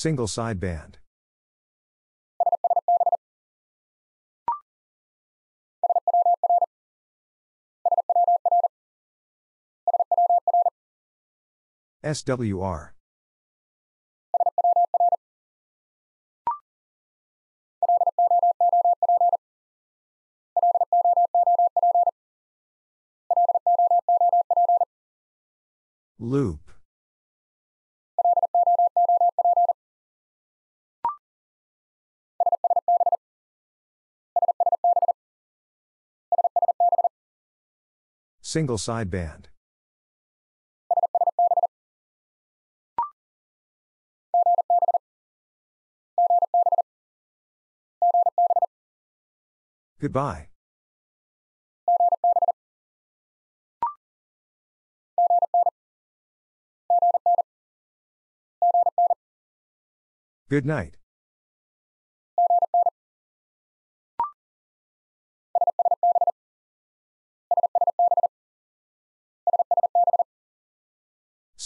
Single sideband. SWR. Loop. Single sideband. Goodbye. Good night.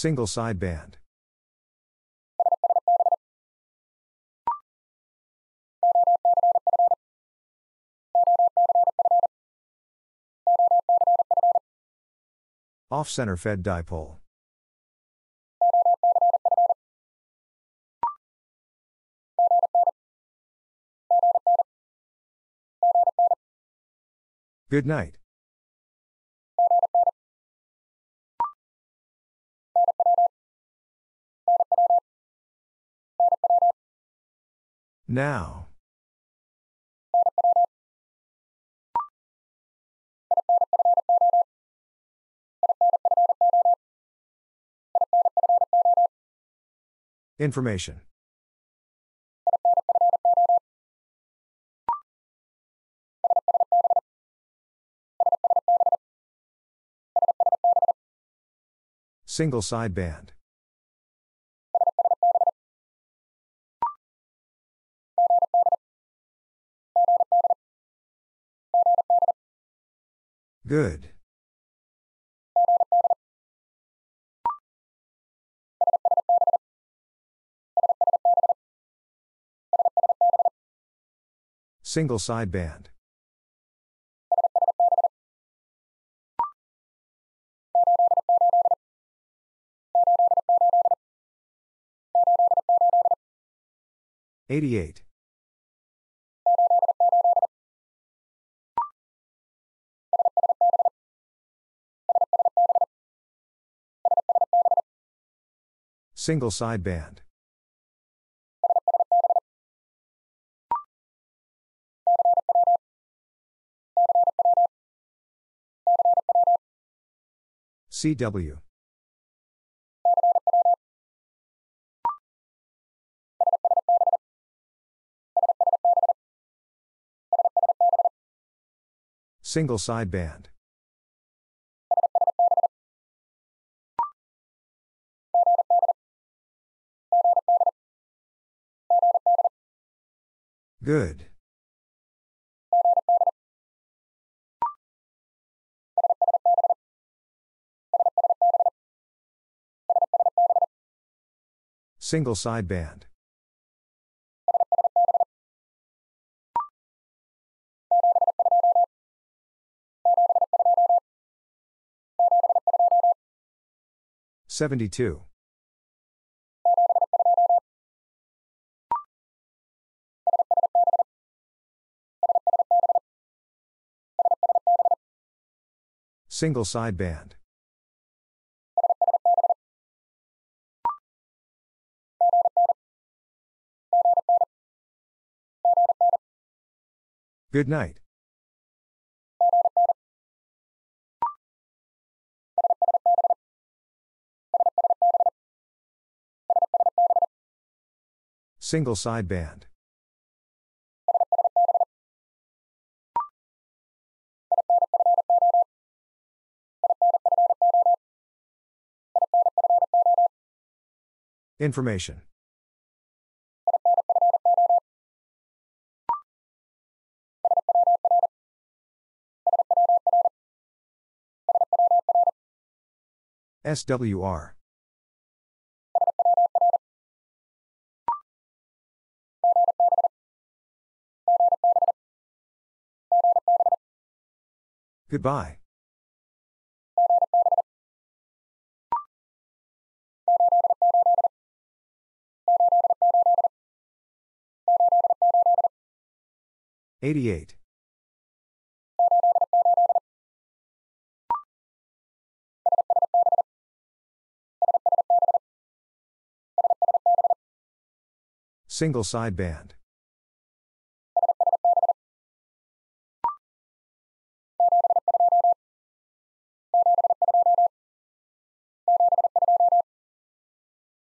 Single sideband. Off center fed dipole. Good night. Now. Information. Single sideband. Good. Single sideband. Eighty-eight. Single sideband. CW. Single sideband. Good. Single sideband. Seventy-two. Single sideband. Good night. Single sideband. Information SWR Goodbye. Eighty-eight. Single sideband.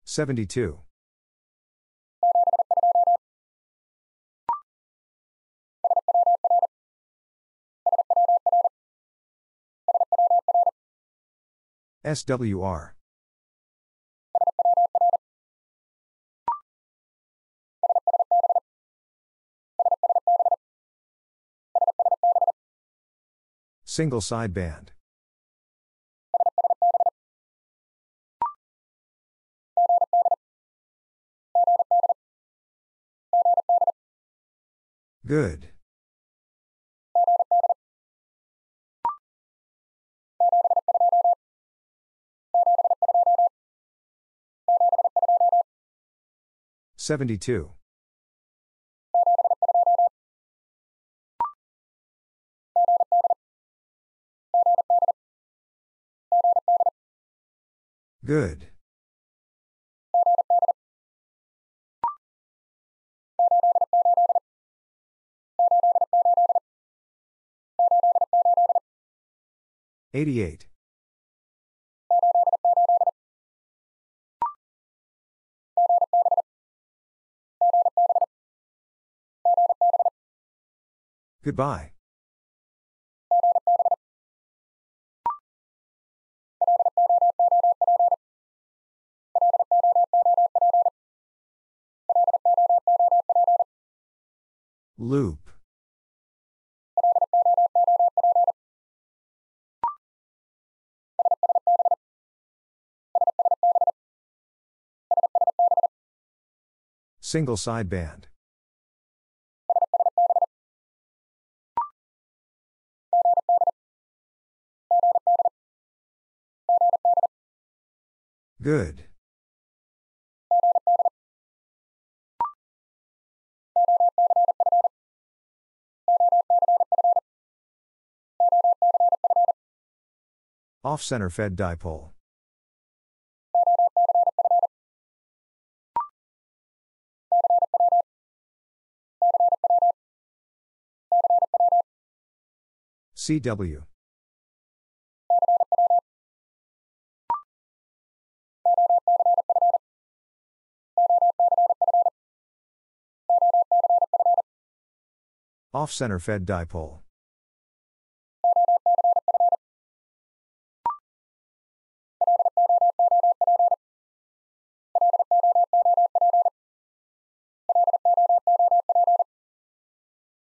Seventy-two. SWR. Single sideband. Good. Seventy-two. Good. Eighty-eight. Goodbye. Loop. Single sideband. Good. Off center fed dipole. CW. Off center fed dipole.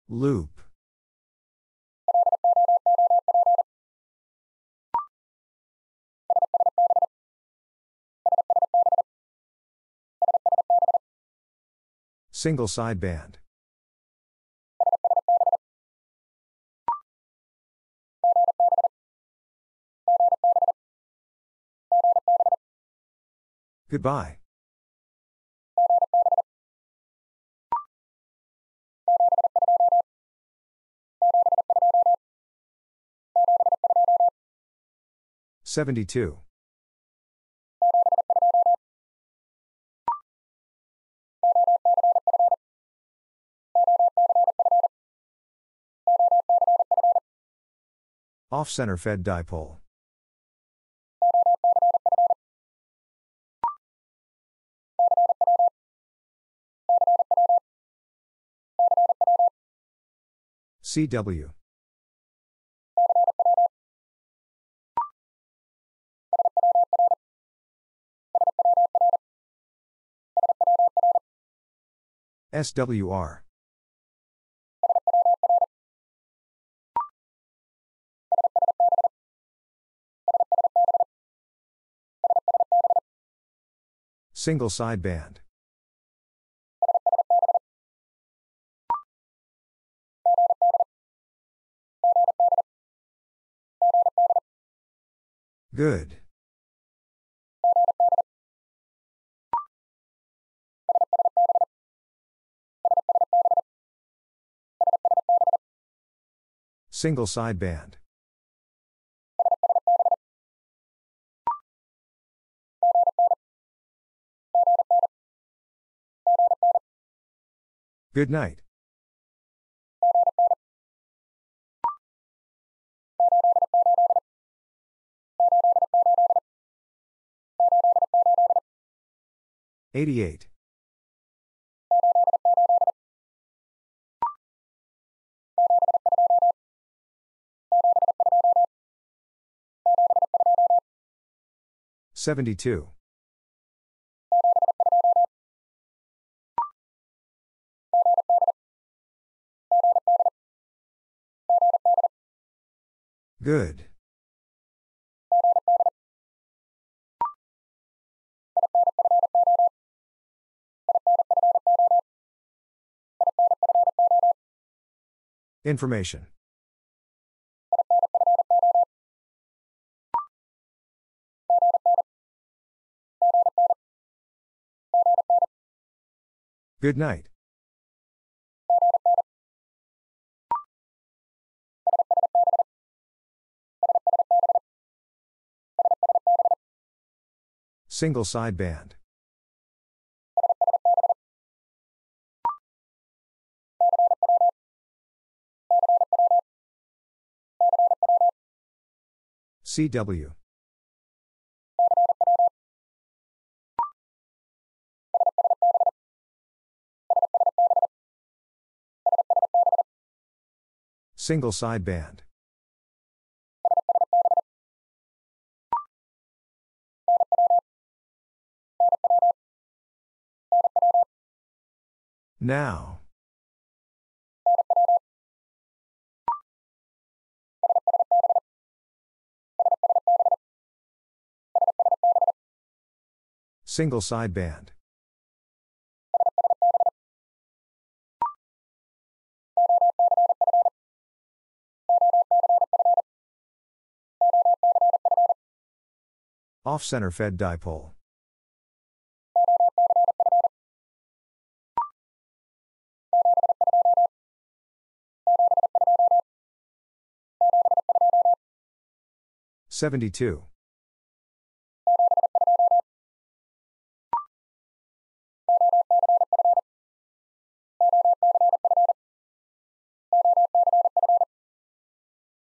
Loop. Single sideband. Goodbye. Seventy-two. Off center fed dipole. CW. SWR. Single sideband. Good. Single sideband. Good night. Eighty-eight. Seventy-two. Good. Information. Good night. Single sideband. CW. Single sideband. Now. Single sideband. Off center fed dipole. Seventy-two.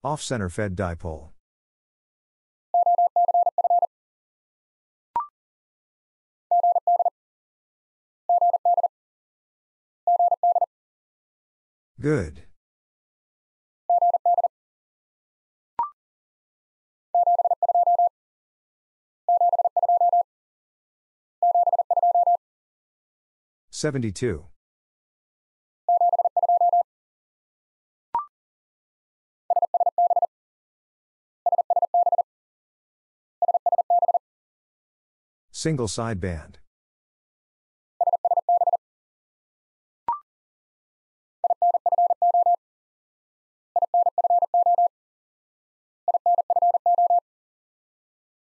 Off center fed dipole. Good. Seventy-two. Single sideband.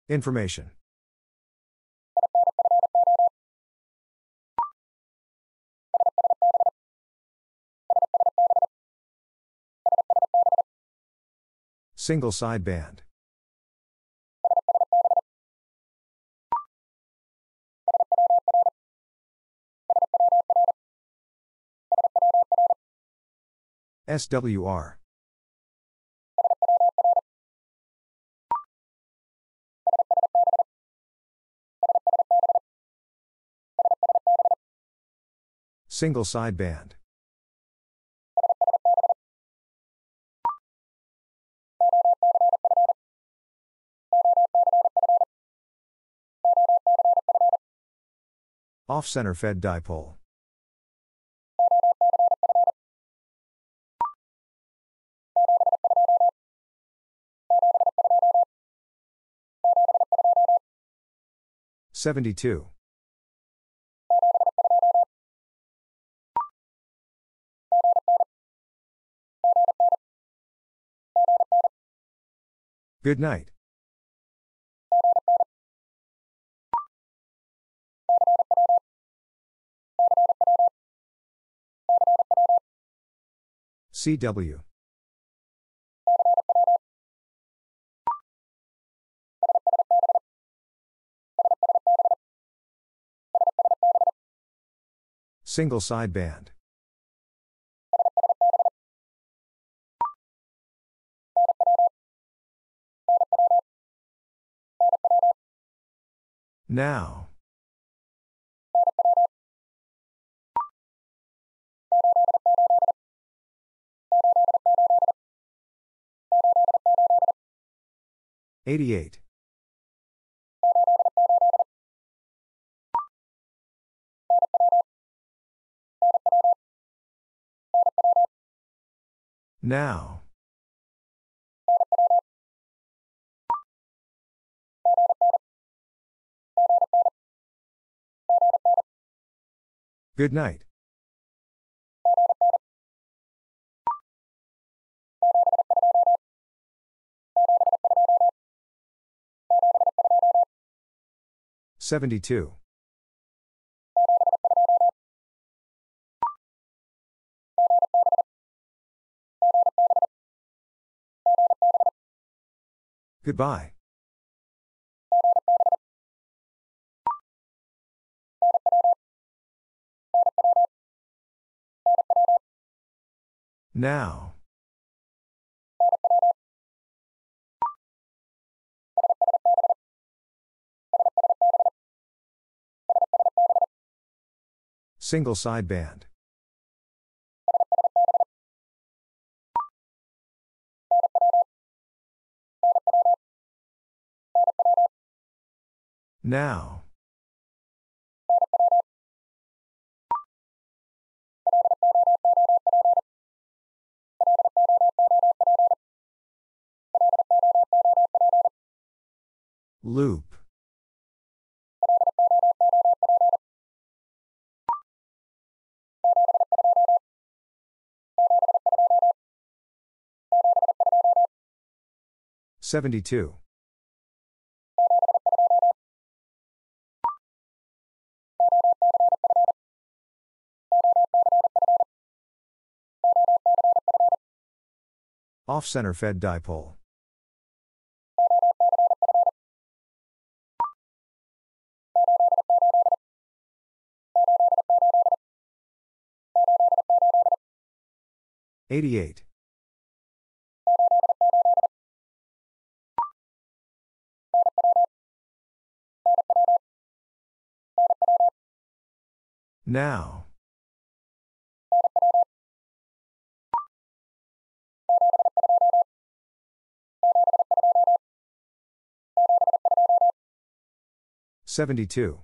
Information. Single sideband. SWR. Single sideband. Off center fed dipole. Seventy-two. Good night. CW. Single sideband. Now. Eighty-eight. Now. Good night. Seventy-two. Goodbye. Now. Single sideband. Now. Loop. Seventy-two. Off-center fed dipole. Eighty-eight. Now. Seventy-two.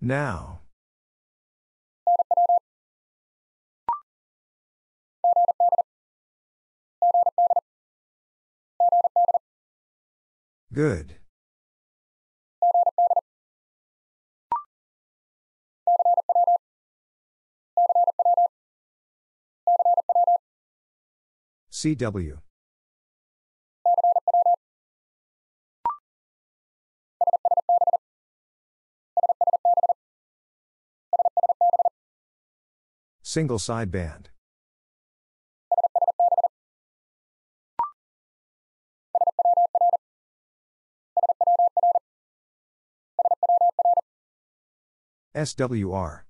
Now. Good. CW. Single sideband. SWR.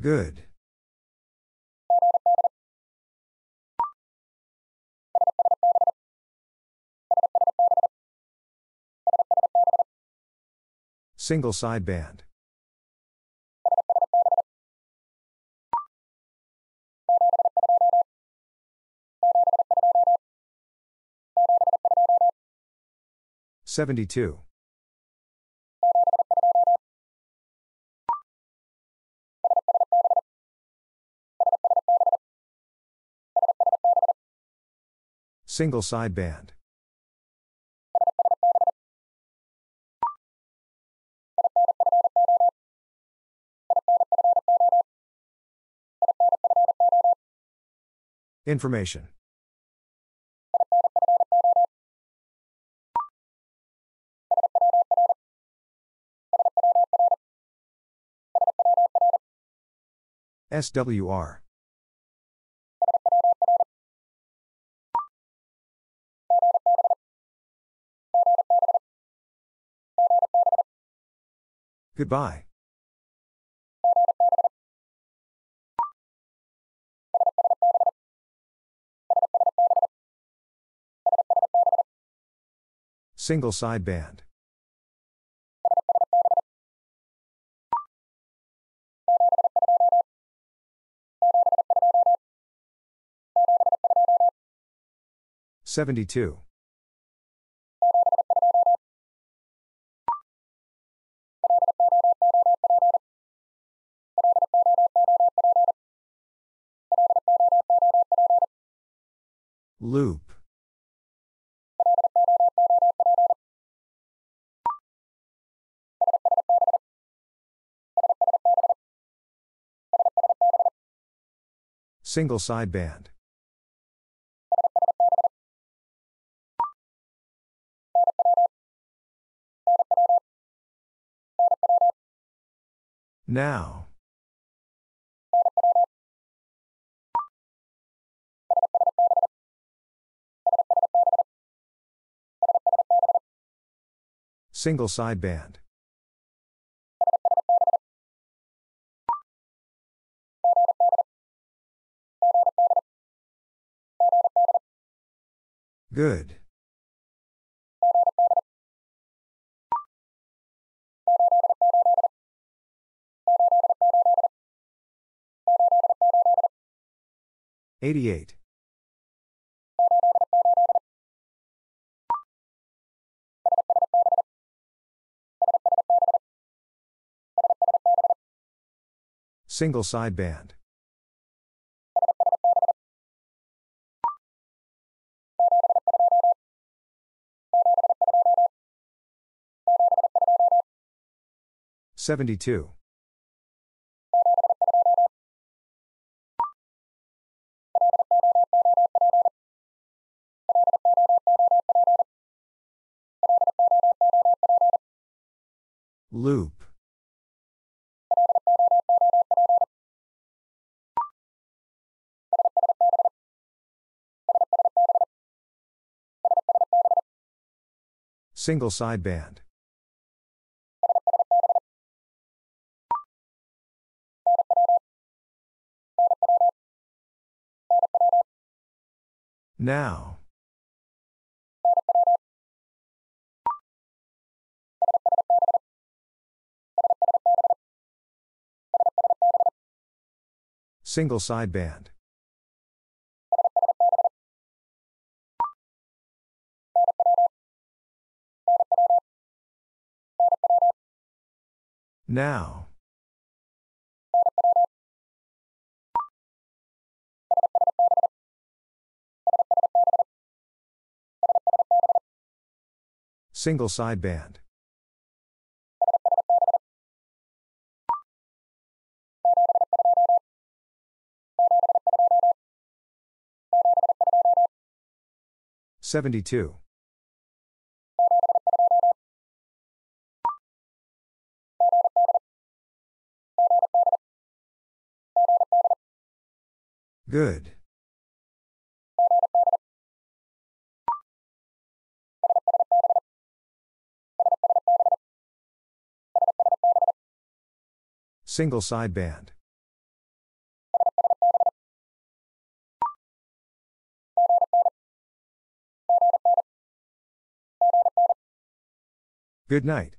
Good. Single sideband. 72. 72. Single sideband. Information SWR. Goodbye. Single sideband. Seventy-two. Loop. Single sideband. Now. Single sideband. Good. Eighty-eight. Single sideband. Seventy-two. Loop. Single sideband. Now. Single sideband. Now. Single sideband. Seventy-two. Good. Single sideband. Good night.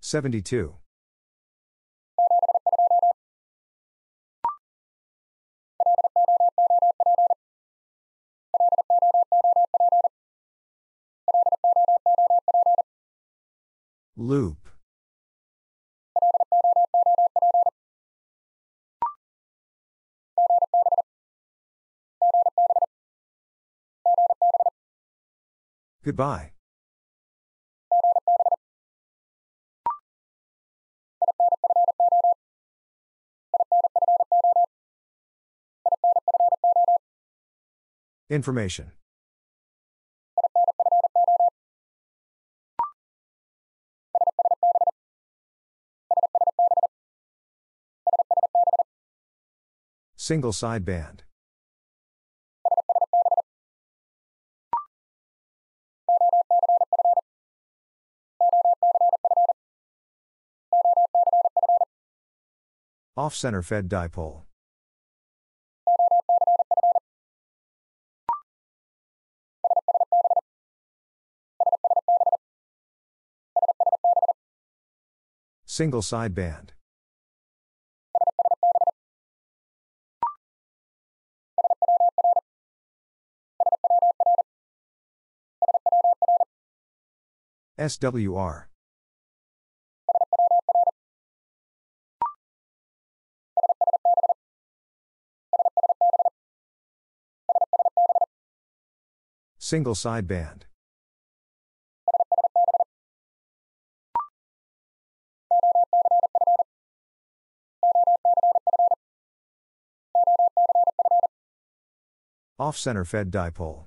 Seventy-two. Loop. Goodbye. Information. Single sideband. Off center fed dipole. Single sideband. SWR. Single sideband. Off center fed dipole.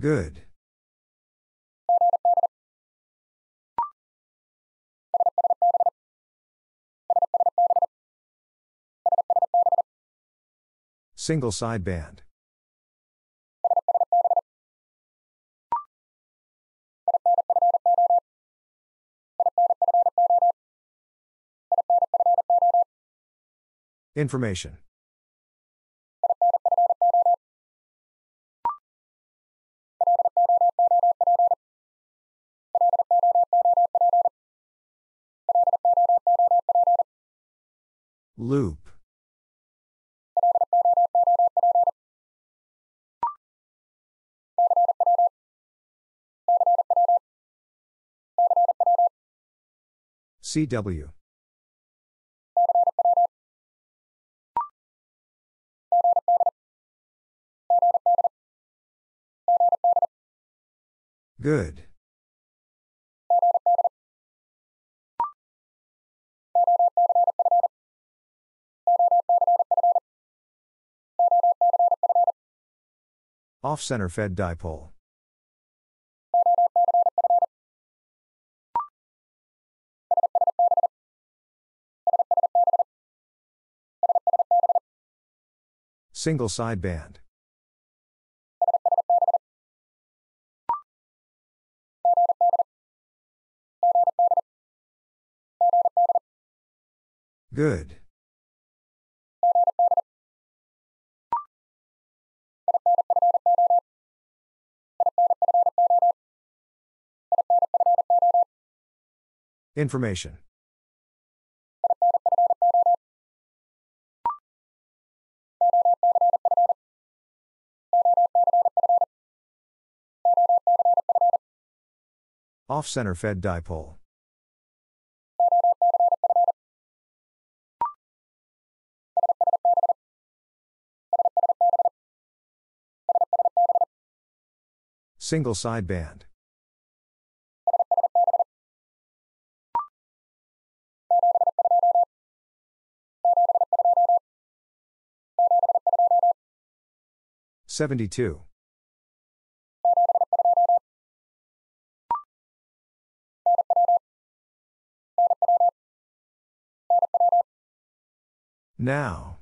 Good. Single sideband. Information. Loop. CW. Good. Off center fed dipole. Single sideband. Good. Information. Off center fed dipole. Single sideband. Seventy-two. Now.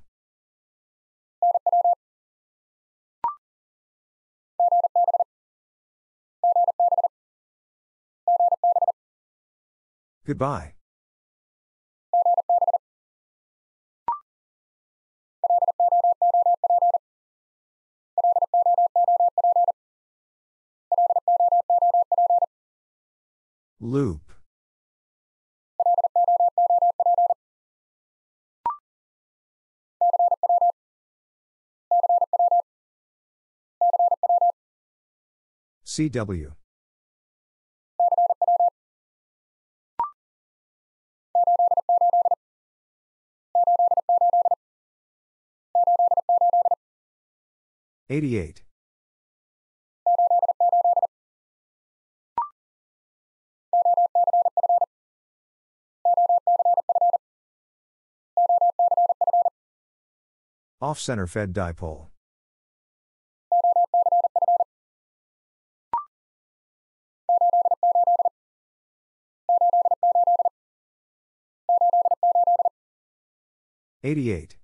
Goodbye. Loop. CW. 88. Off center fed dipole. Eighty-eight.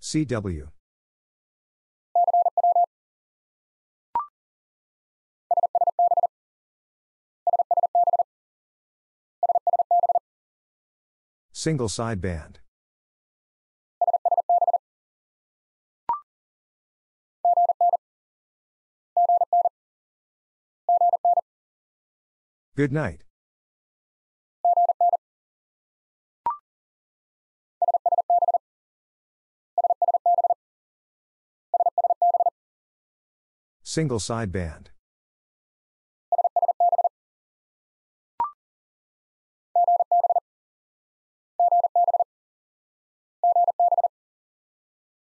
CW. Single sideband. Good night. Single sideband.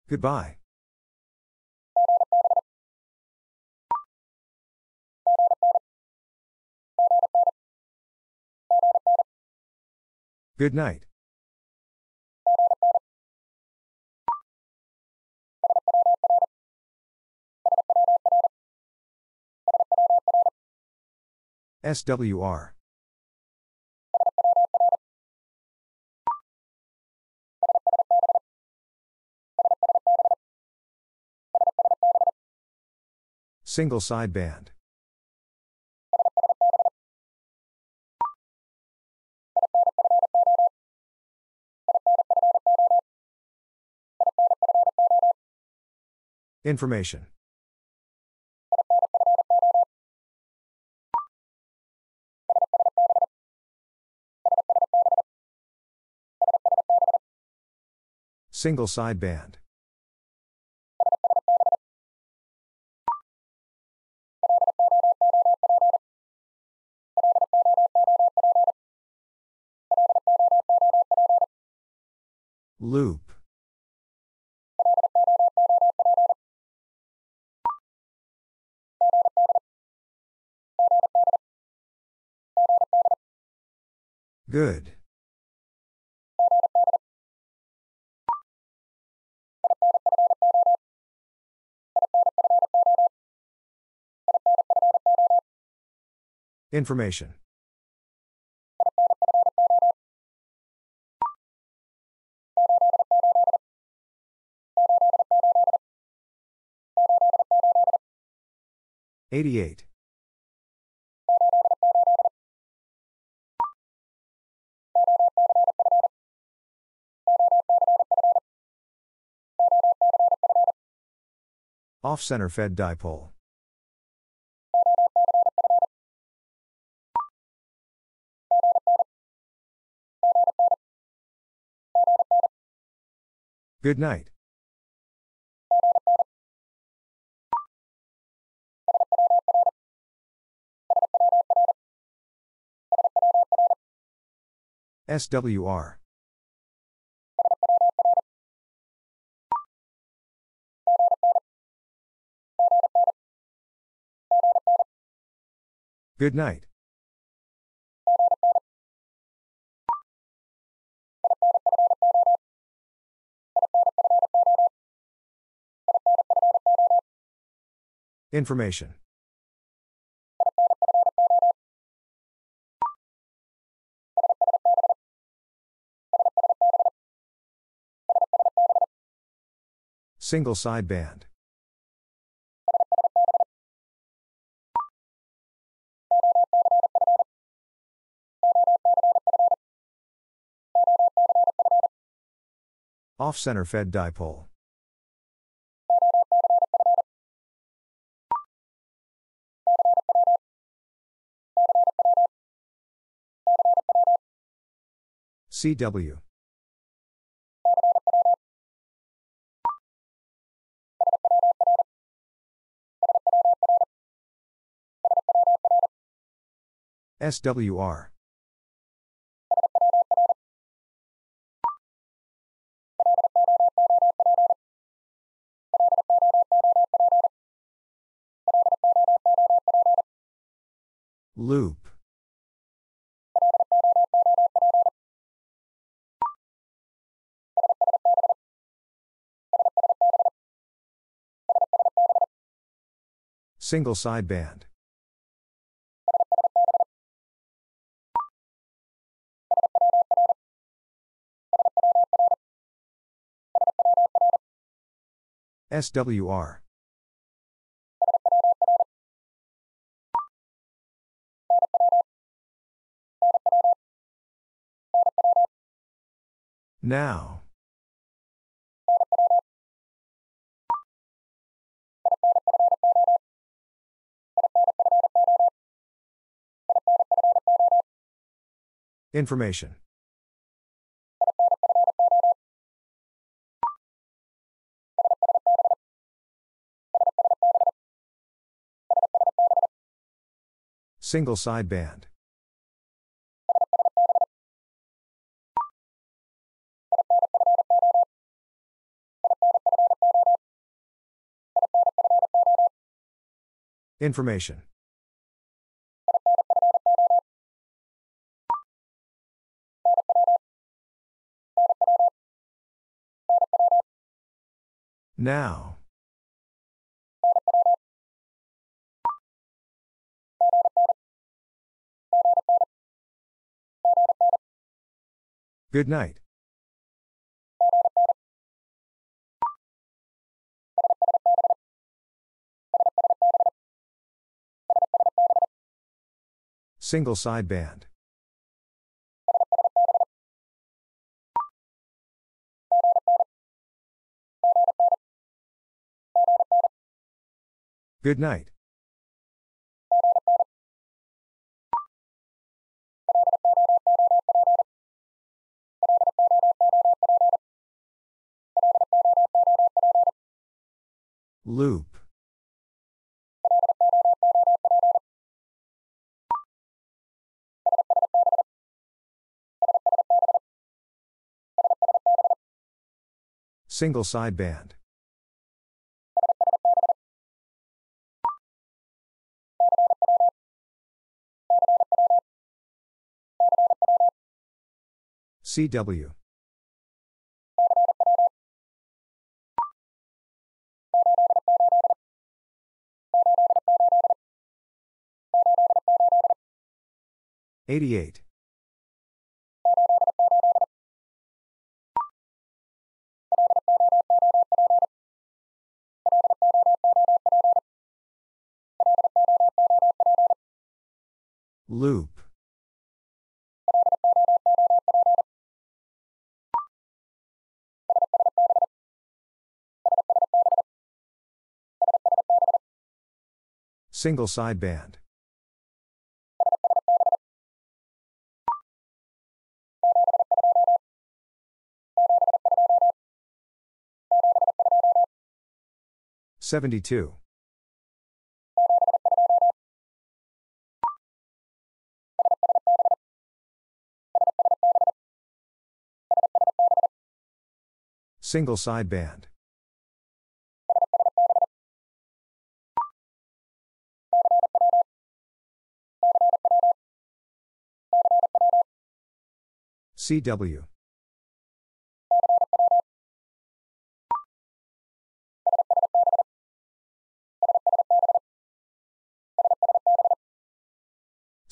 Goodbye. Good night. SWR. Single sideband. Information. Single sideband. Loop. Good. Information. Eighty-eight. Off center fed dipole. Good night. SWR. Good night. Information. Single sideband. Off center fed dipole. CW. SWR. Loop. Single sideband. SWR. Now. Information. Single sideband. Information. Now. Good night. Single sideband. Good night. Loop. Single sideband. CW. Eighty-eight. Loop. Single sideband. Seventy-two. Single sideband. CW.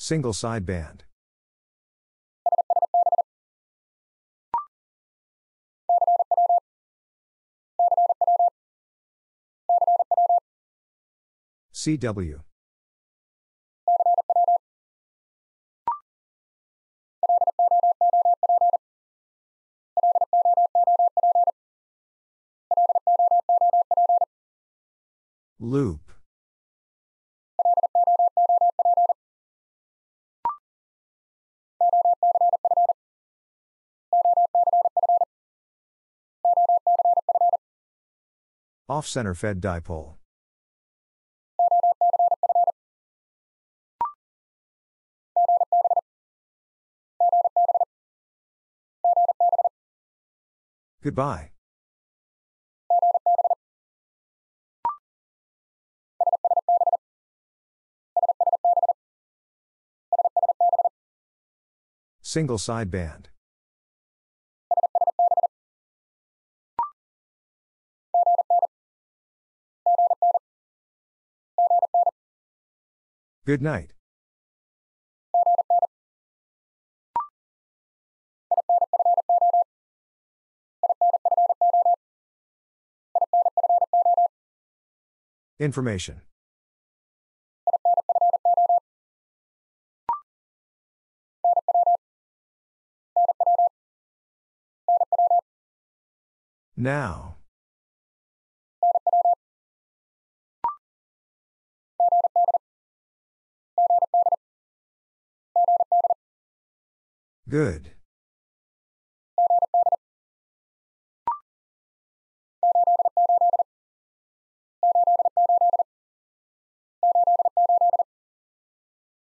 Single sideband. CW. Loop. Off-center fed dipole. Goodbye. Single sideband. Good night. Information. Now. Good.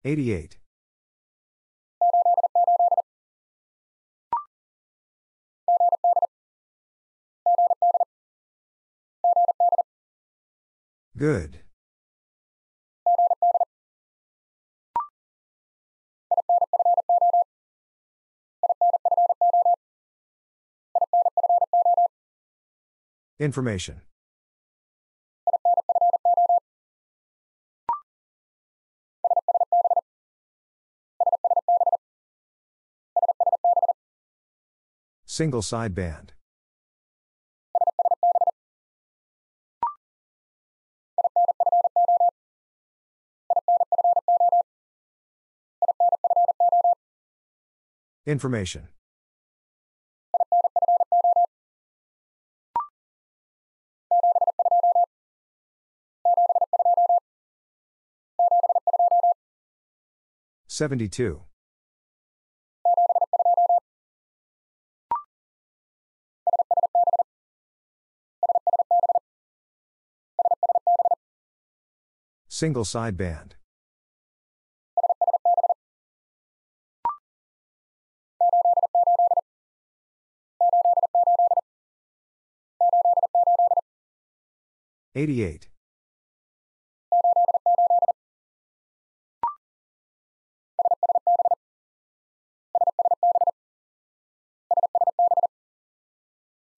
Eighty-eight. Good. Information. Single sideband. Information. Seventy-two. Single sideband. Eighty-eight.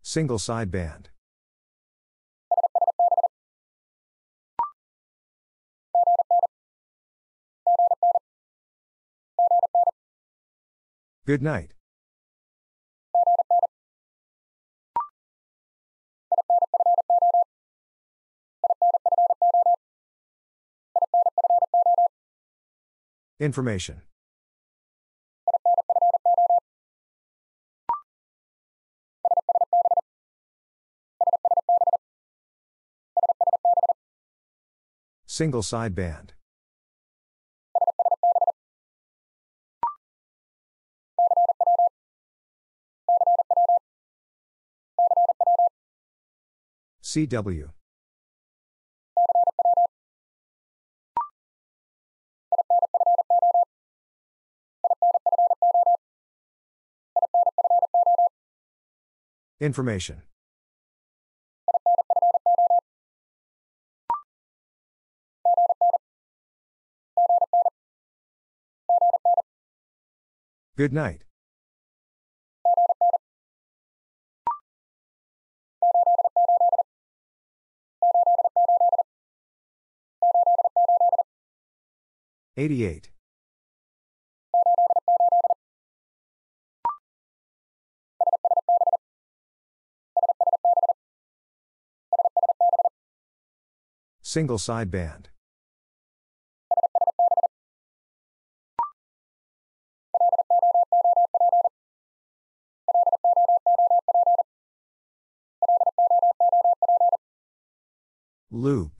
Single sideband. Good night. Information. Single sideband. CW. Information. Good night. Eighty-eight. Single sideband. Loop.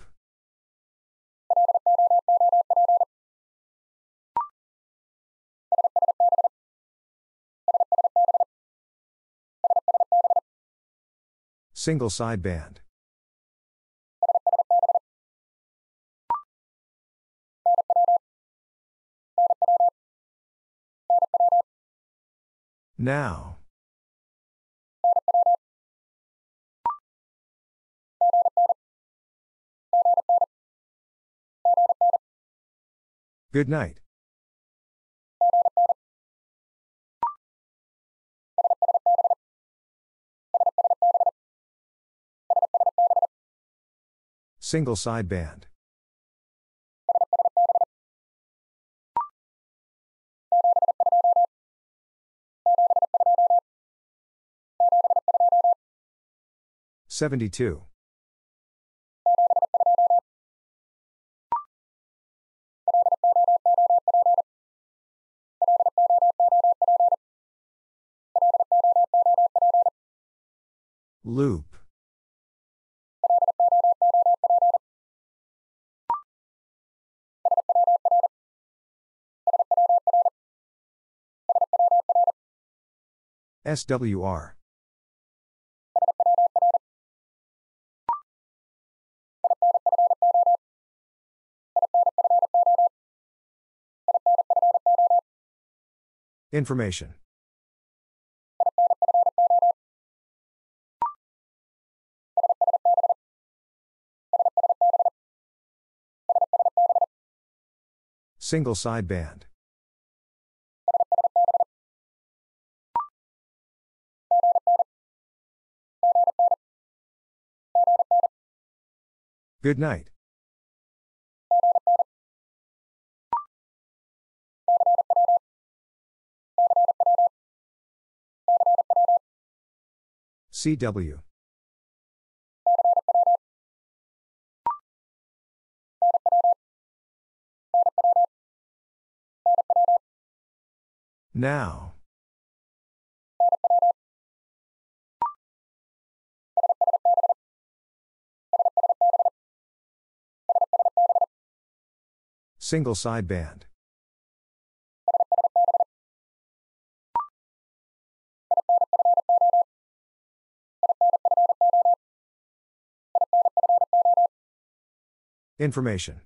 Single sideband. Now. Good night. Single sideband. Seventy-two. Loop. SWR. Information. Single sideband. Good night. CW. Now. Single sideband. Information.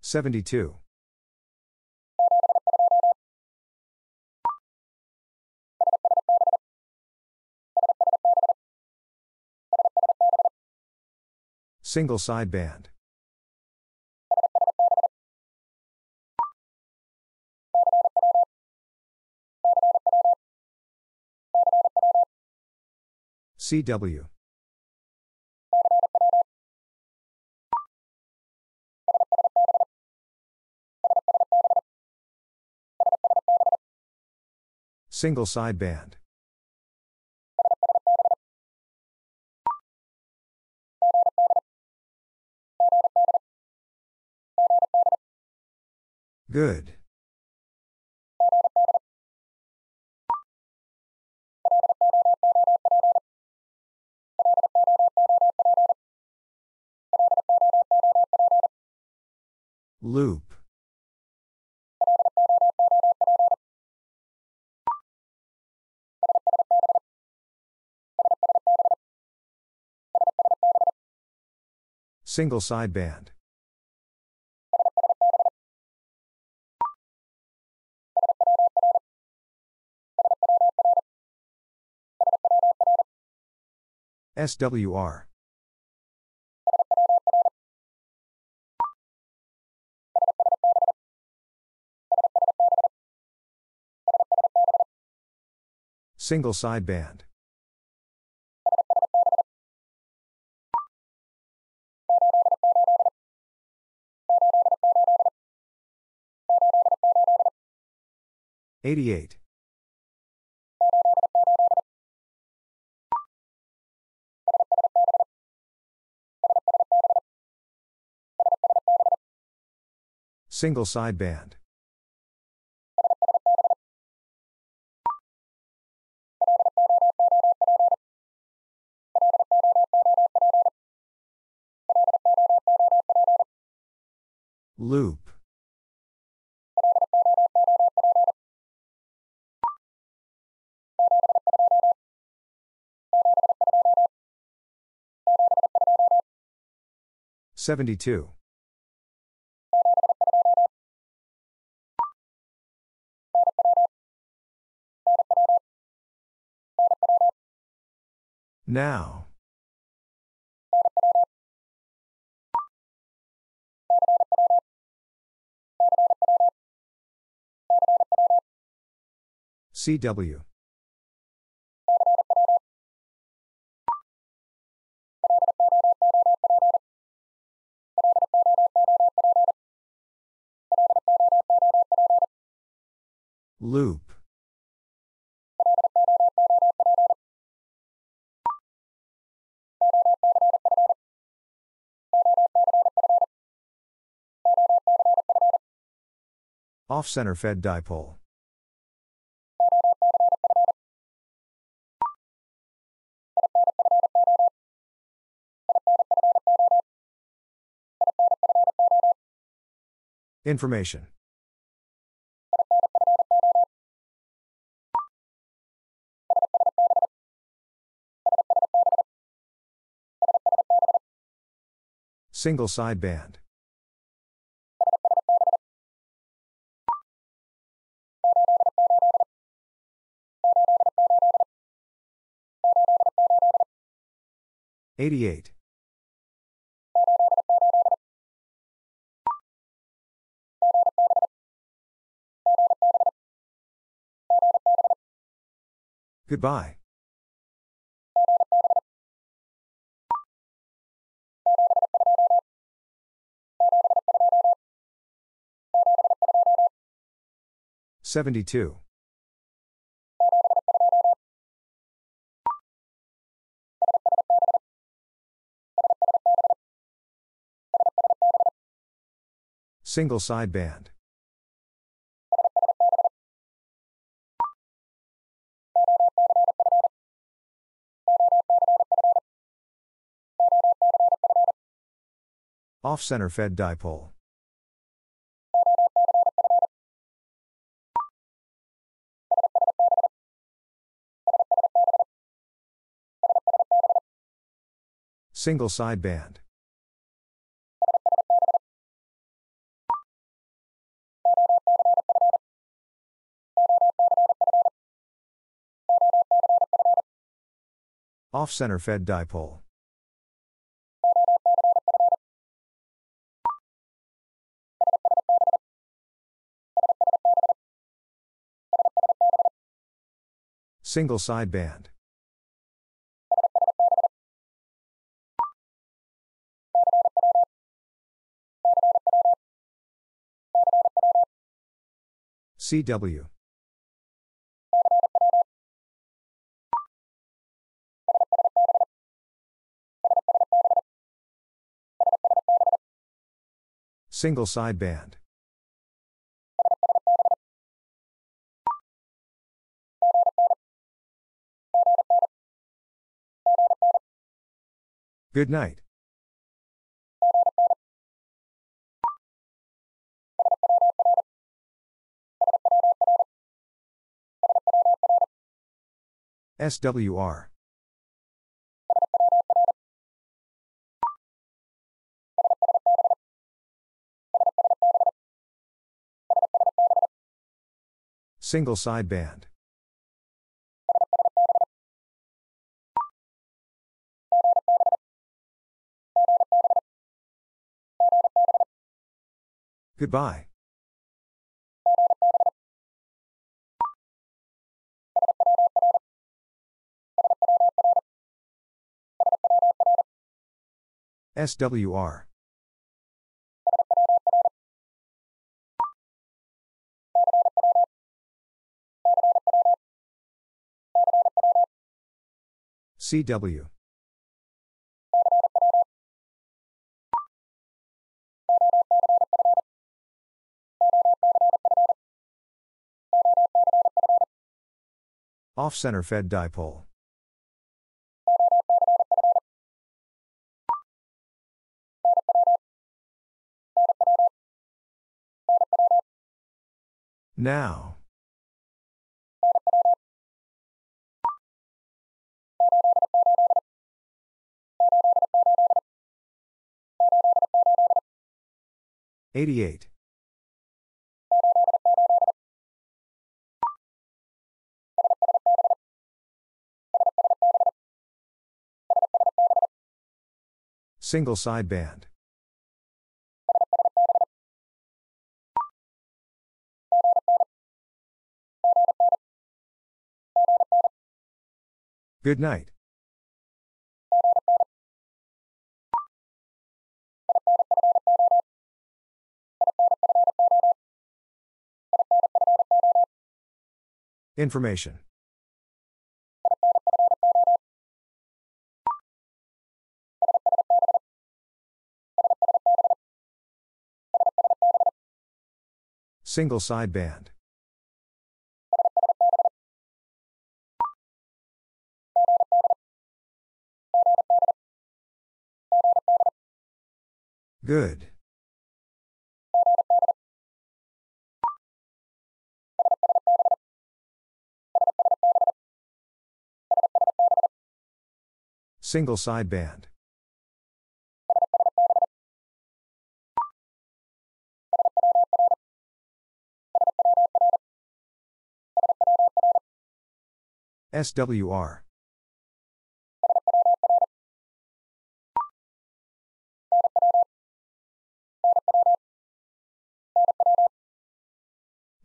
Seventy-two. Single sideband. CW. Single sideband. Good. Loop. Single sideband. SWR. Single sideband. Eighty-eight. Single sideband. Loop. Seventy-two. Now. CW. Loop. Off center fed dipole. Information. Single sideband. Eighty-eight. Goodbye. Seventy-two. Single sideband. Off center fed dipole. Single sideband. Off center fed dipole. Single sideband. CW. Single sideband. Good night. SWR. Single sideband. Goodbye. SWR. CW. Off center fed dipole. Now. Eighty-eight. Single sideband. Good night. Information. Single sideband. Good. Single sideband. SWR.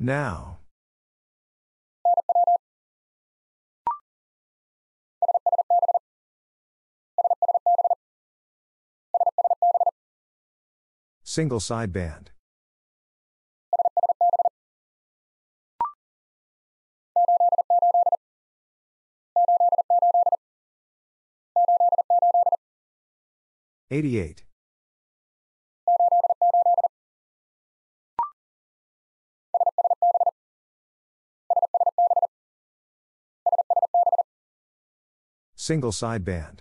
Now. Single sideband. Eighty-eight. Single sideband.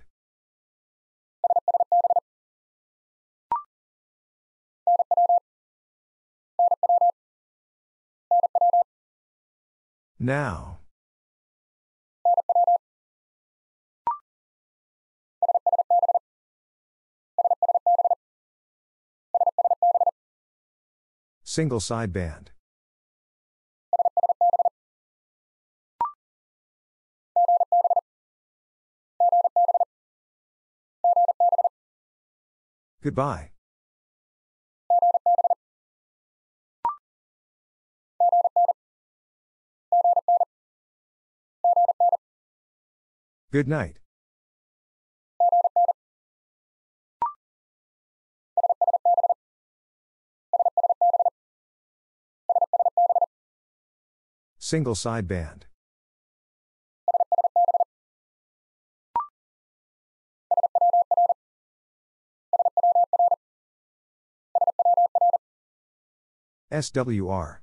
Now. Single sideband. Goodbye. Good night. Single sideband. SWR.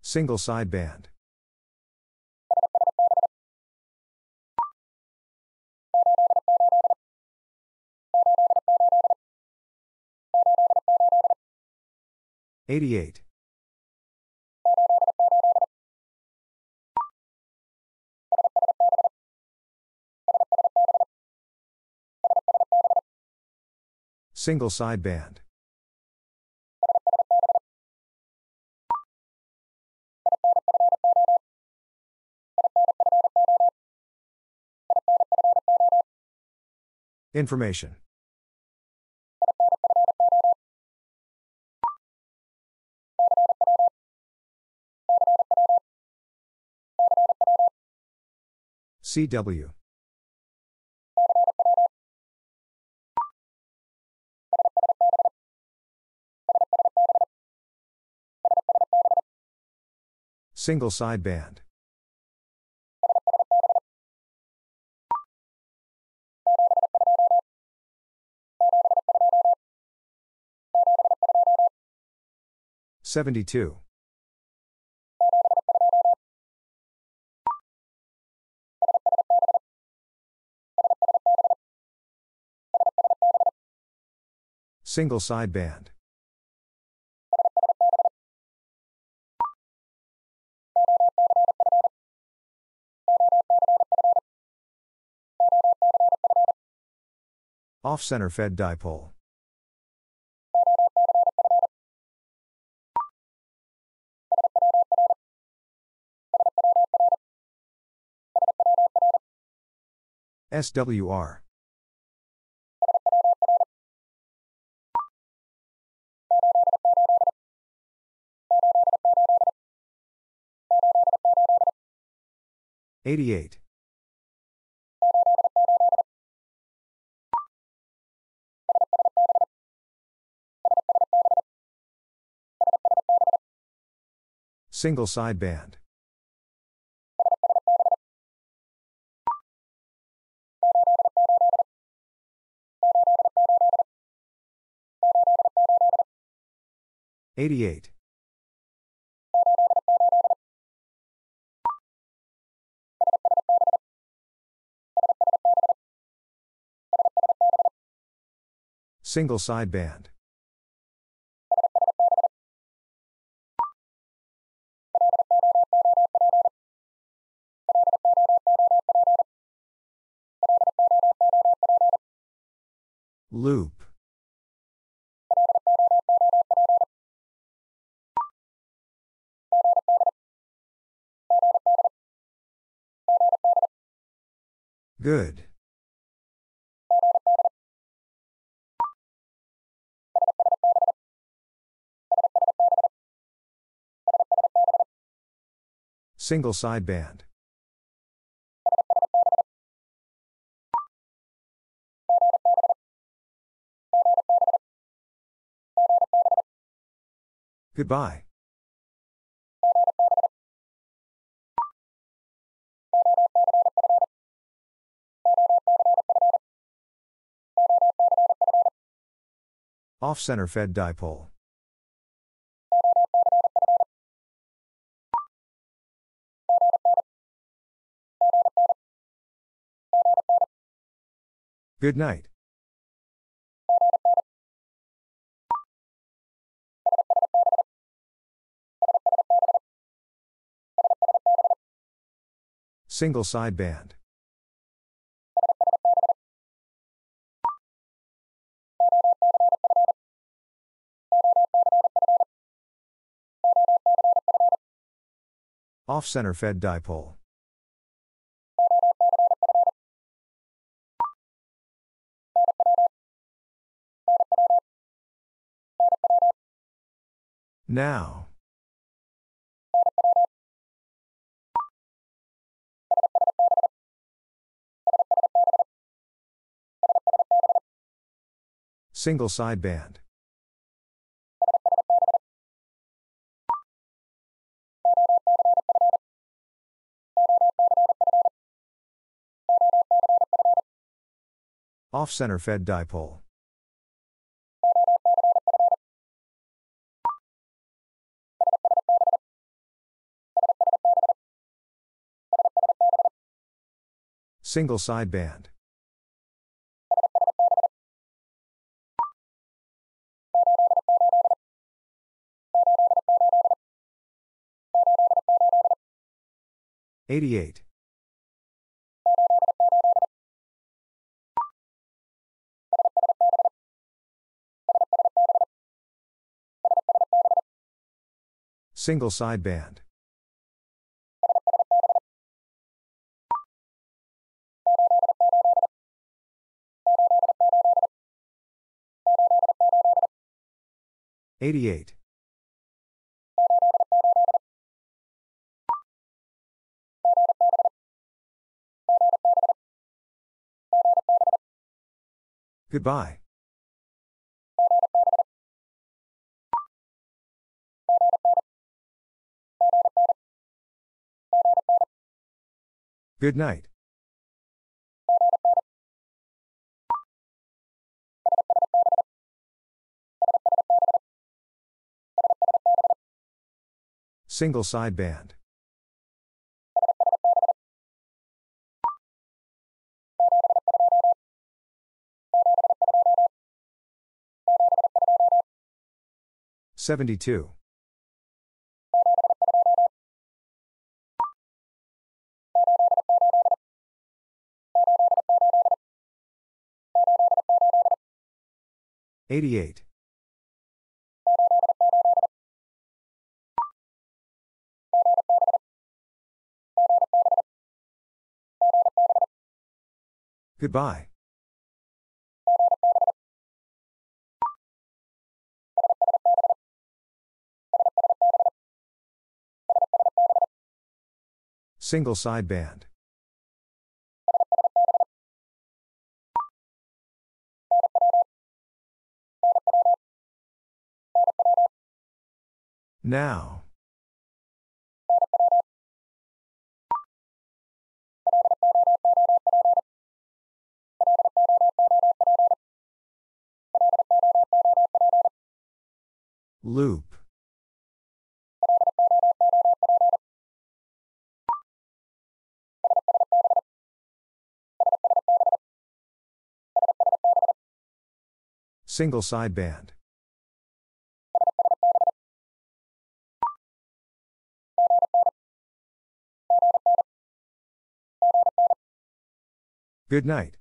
Single sideband. Eighty-eight. Single sideband. Information. CW. Single sideband. Seventy-two. Single sideband. Off-center fed dipole. SWR. Eighty-eight. Single sideband. Eighty-eight. Single sideband. Loop. Good. Single sideband. Goodbye. Off center fed dipole. Good night. Single sideband. Off center fed dipole. Now. Single sideband. Off center fed dipole. Single sideband. Eighty-eight. Single sideband. Eighty-eight. Goodbye. Good night. Single sideband. Seventy-two. Eighty-eight. Goodbye. Single sideband. Now. Loop. Single sideband. Good night.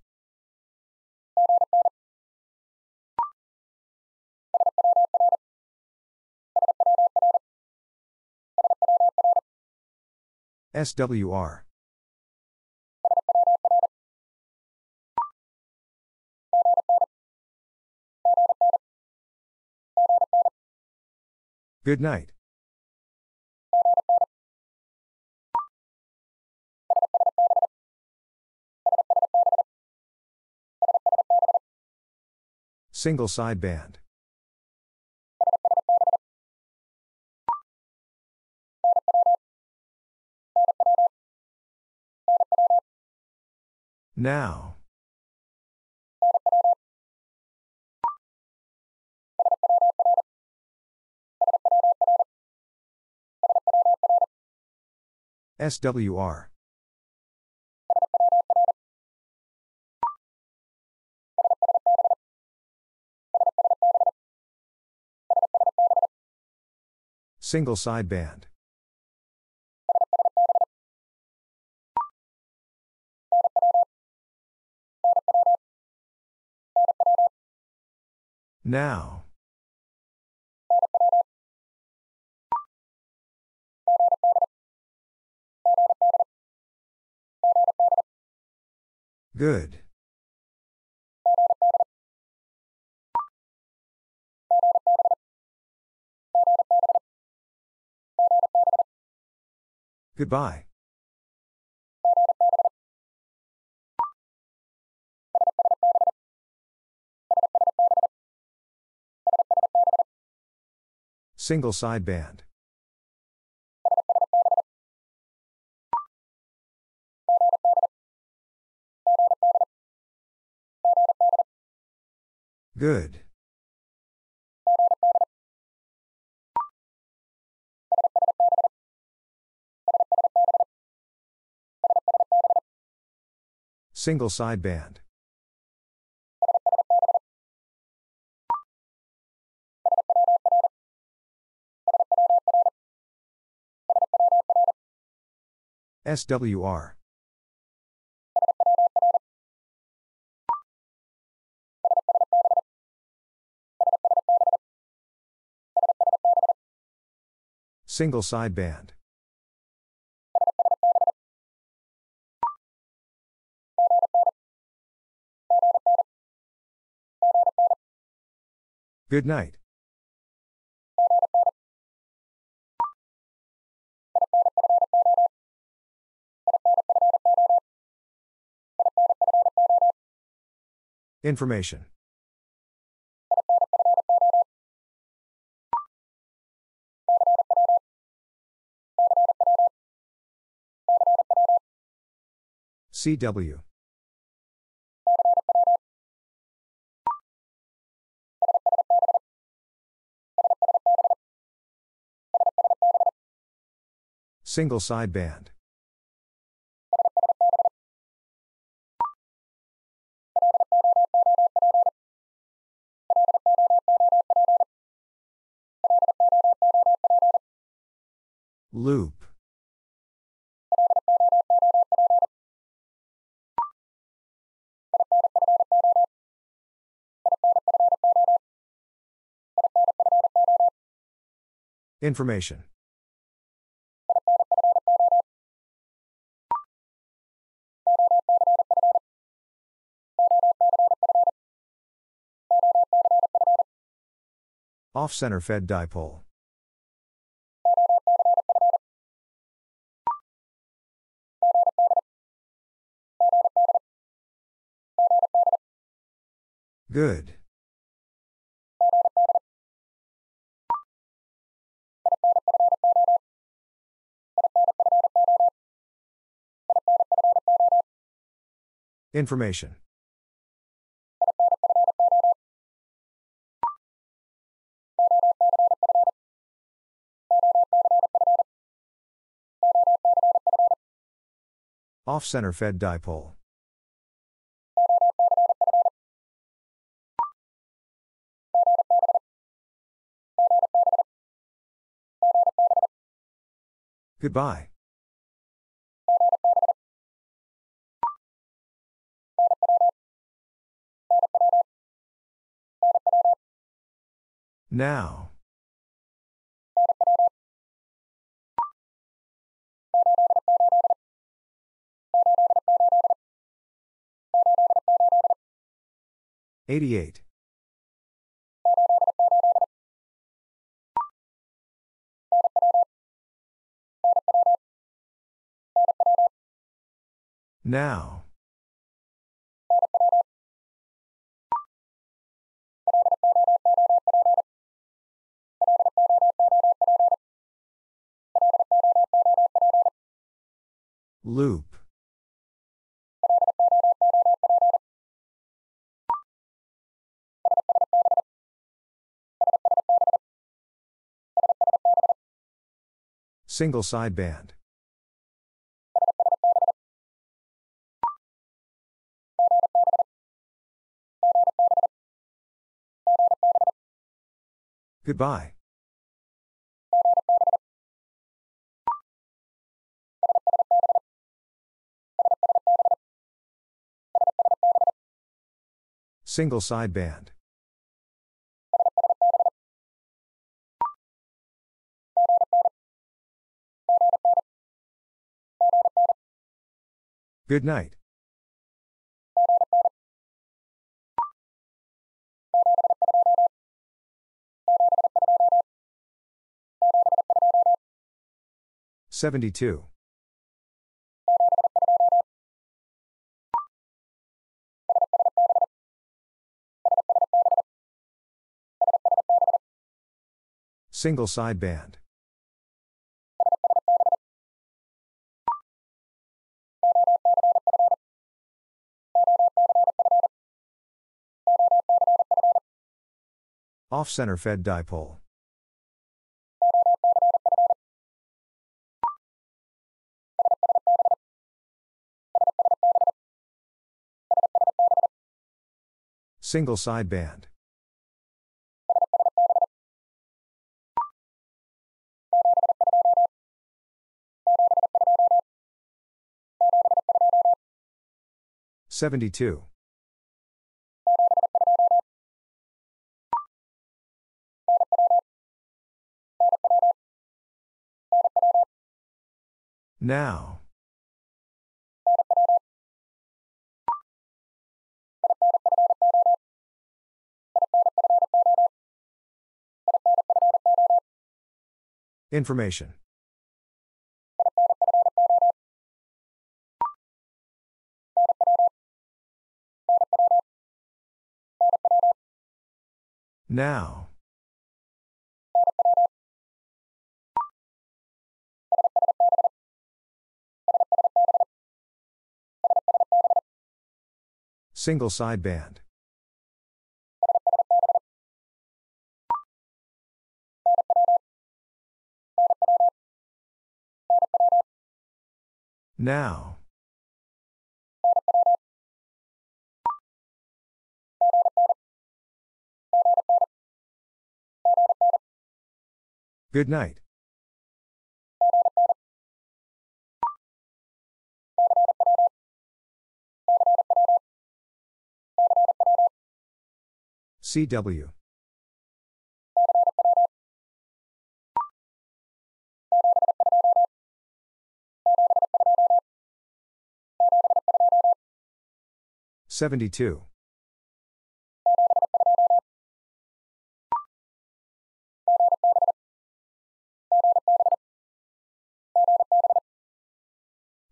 SWR. Good night. Single sideband. Now. SWR. Single sideband. Now. Good. Goodbye. Single sideband. Good. Single sideband. SWR. Single sideband. Good night. Information. CW. Single sideband. Loop. Information. Off-center fed dipole. Good. Information. Off center fed dipole. Goodbye. Now. Eighty-eight. Now. Loop. Single sideband. Goodbye. Single sideband. Good night. Seventy-two. Single sideband. Off center fed dipole. Single sideband. Seventy-two. Now. Information. Now. Single sideband. Now. Good night. CW. 72. 72.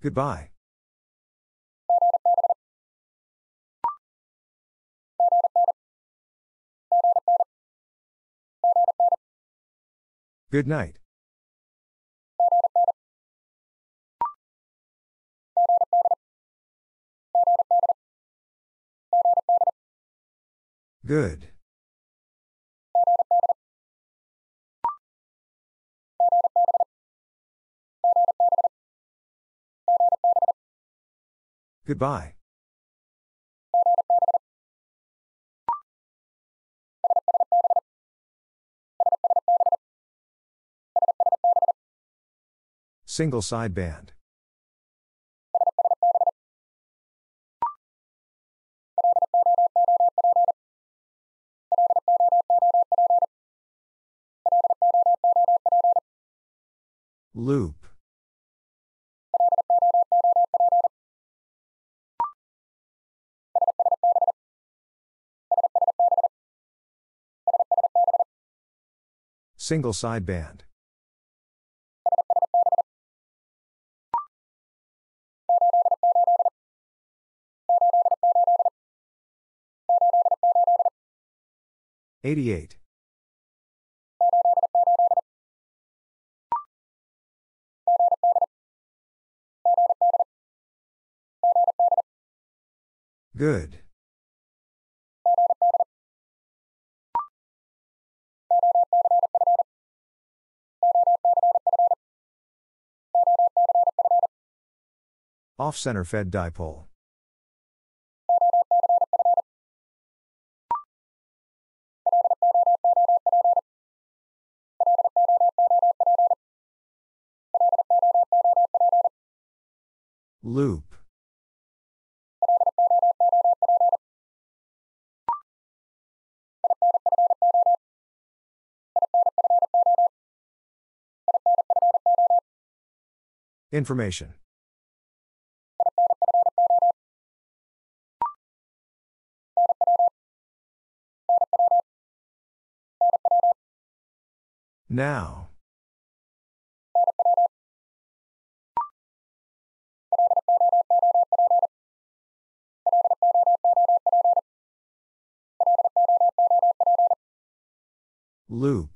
Goodbye. Good night. Good. Goodbye. Single sideband. Loop. Single sideband. Eighty-eight. Good. Off center fed dipole. Loop. Information. Now. Loop.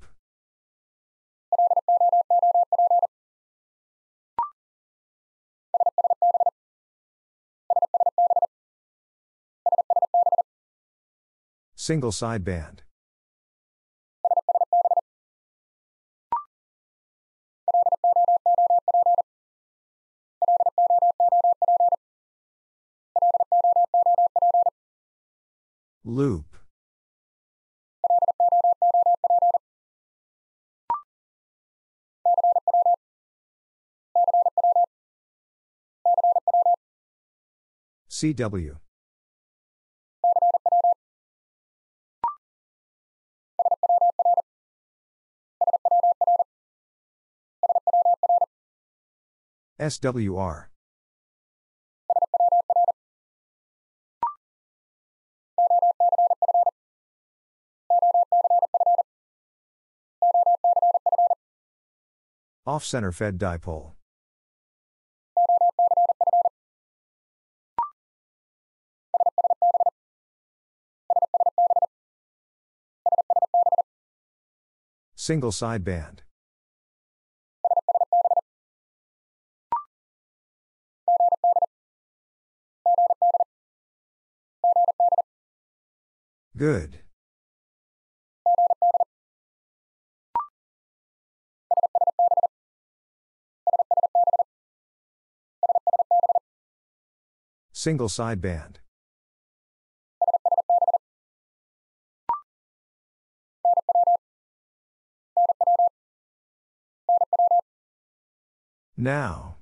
Single sideband. Loop. CW. SWR. Off center fed dipole. Single sideband. Good. Single sideband. Now.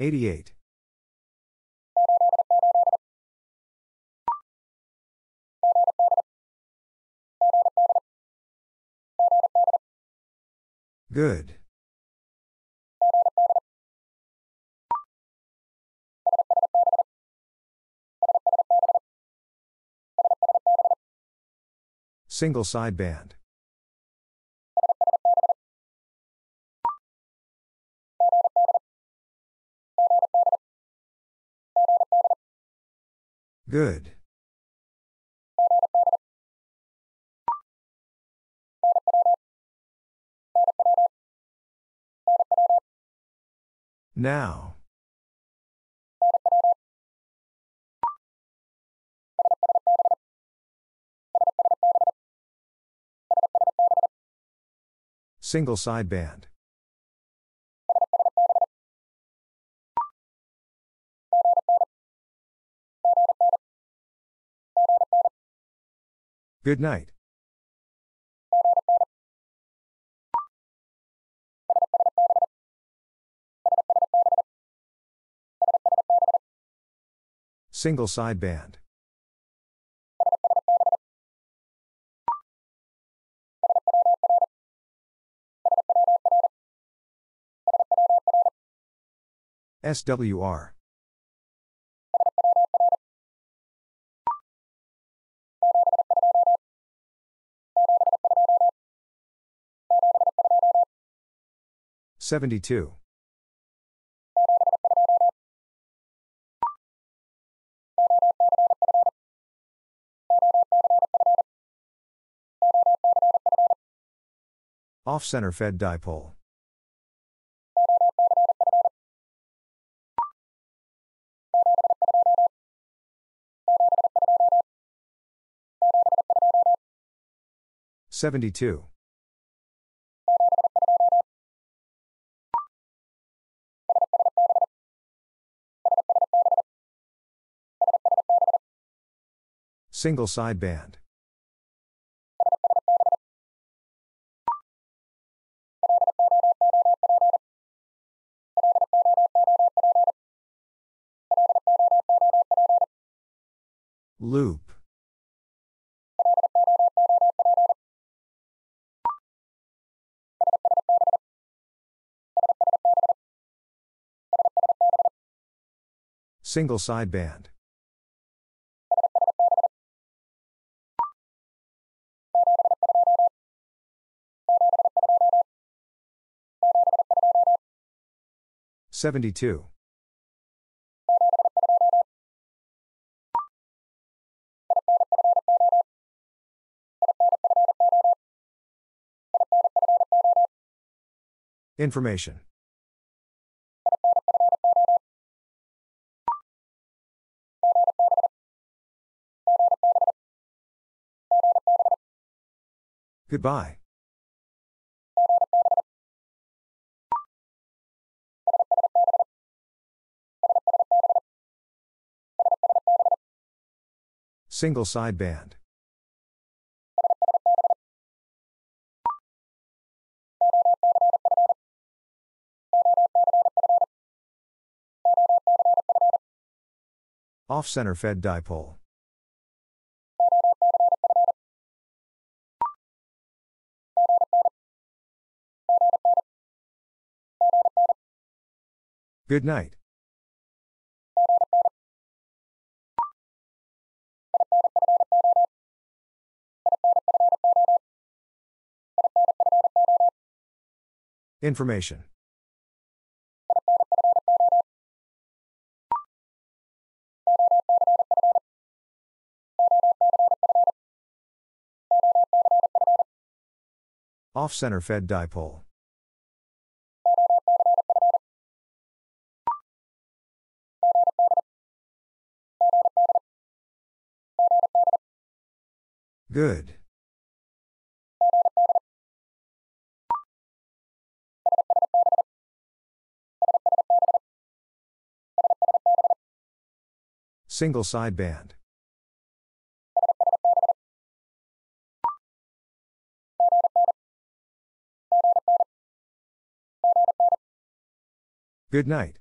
Eighty-eight. Good. Single sideband. Good. Now. Single sideband. Good night. Single sideband. SWR. Seventy-two. Off-center fed dipole. Seventy-two. Single sideband. Loop. Single sideband. Seventy-two. Information. Goodbye. Single sideband. Off-center fed dipole. Good night. Information. Off-center fed dipole. Good. Single sideband. Good night.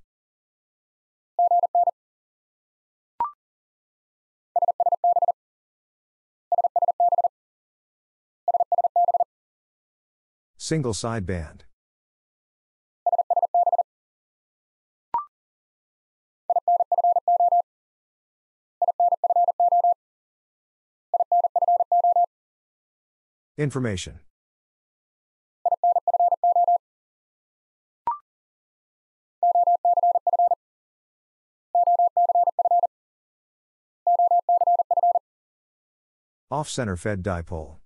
Single sideband. Information. Off center fed dipole.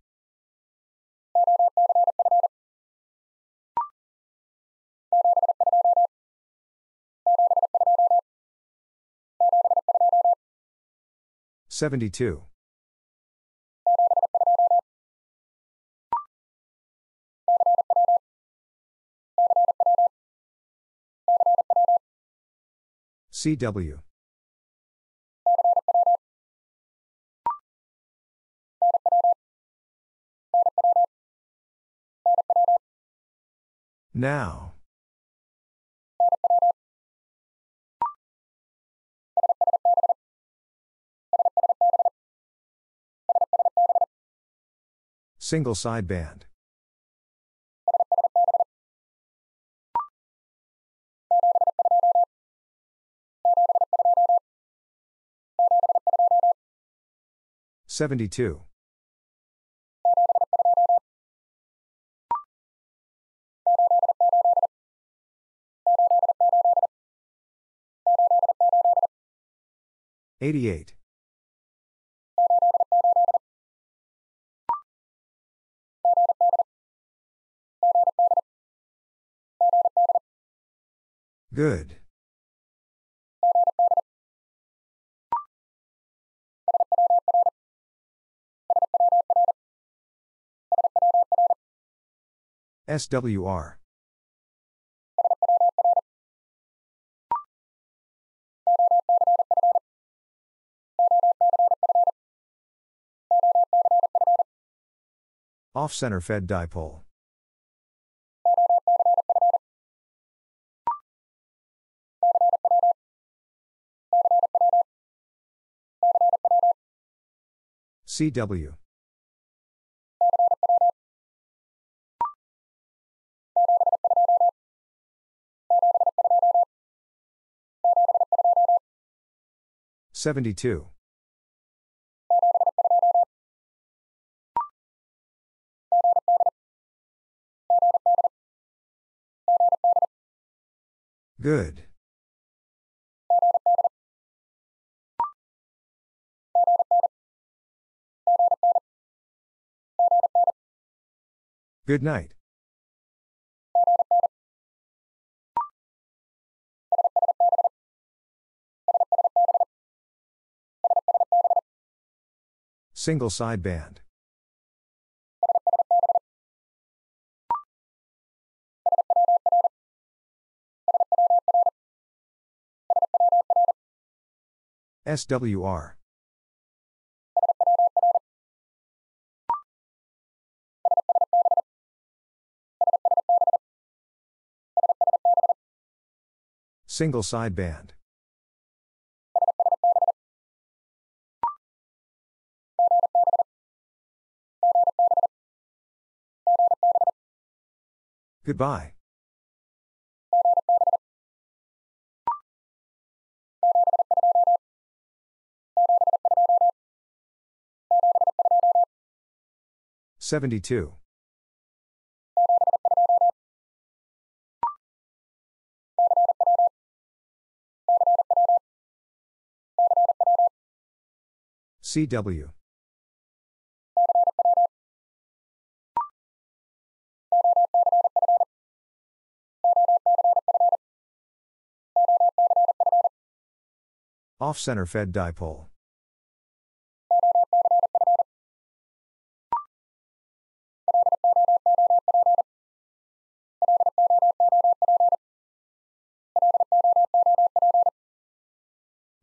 Seventy two. CW. Now. Single sideband. Seventy-two. Eighty-eight. Good. SWR. Off center fed dipole. CW. Seventy-two. Good. Good night. Single sideband. SWR. Single sideband. Goodbye. Seventy-two. CW. Off center fed dipole.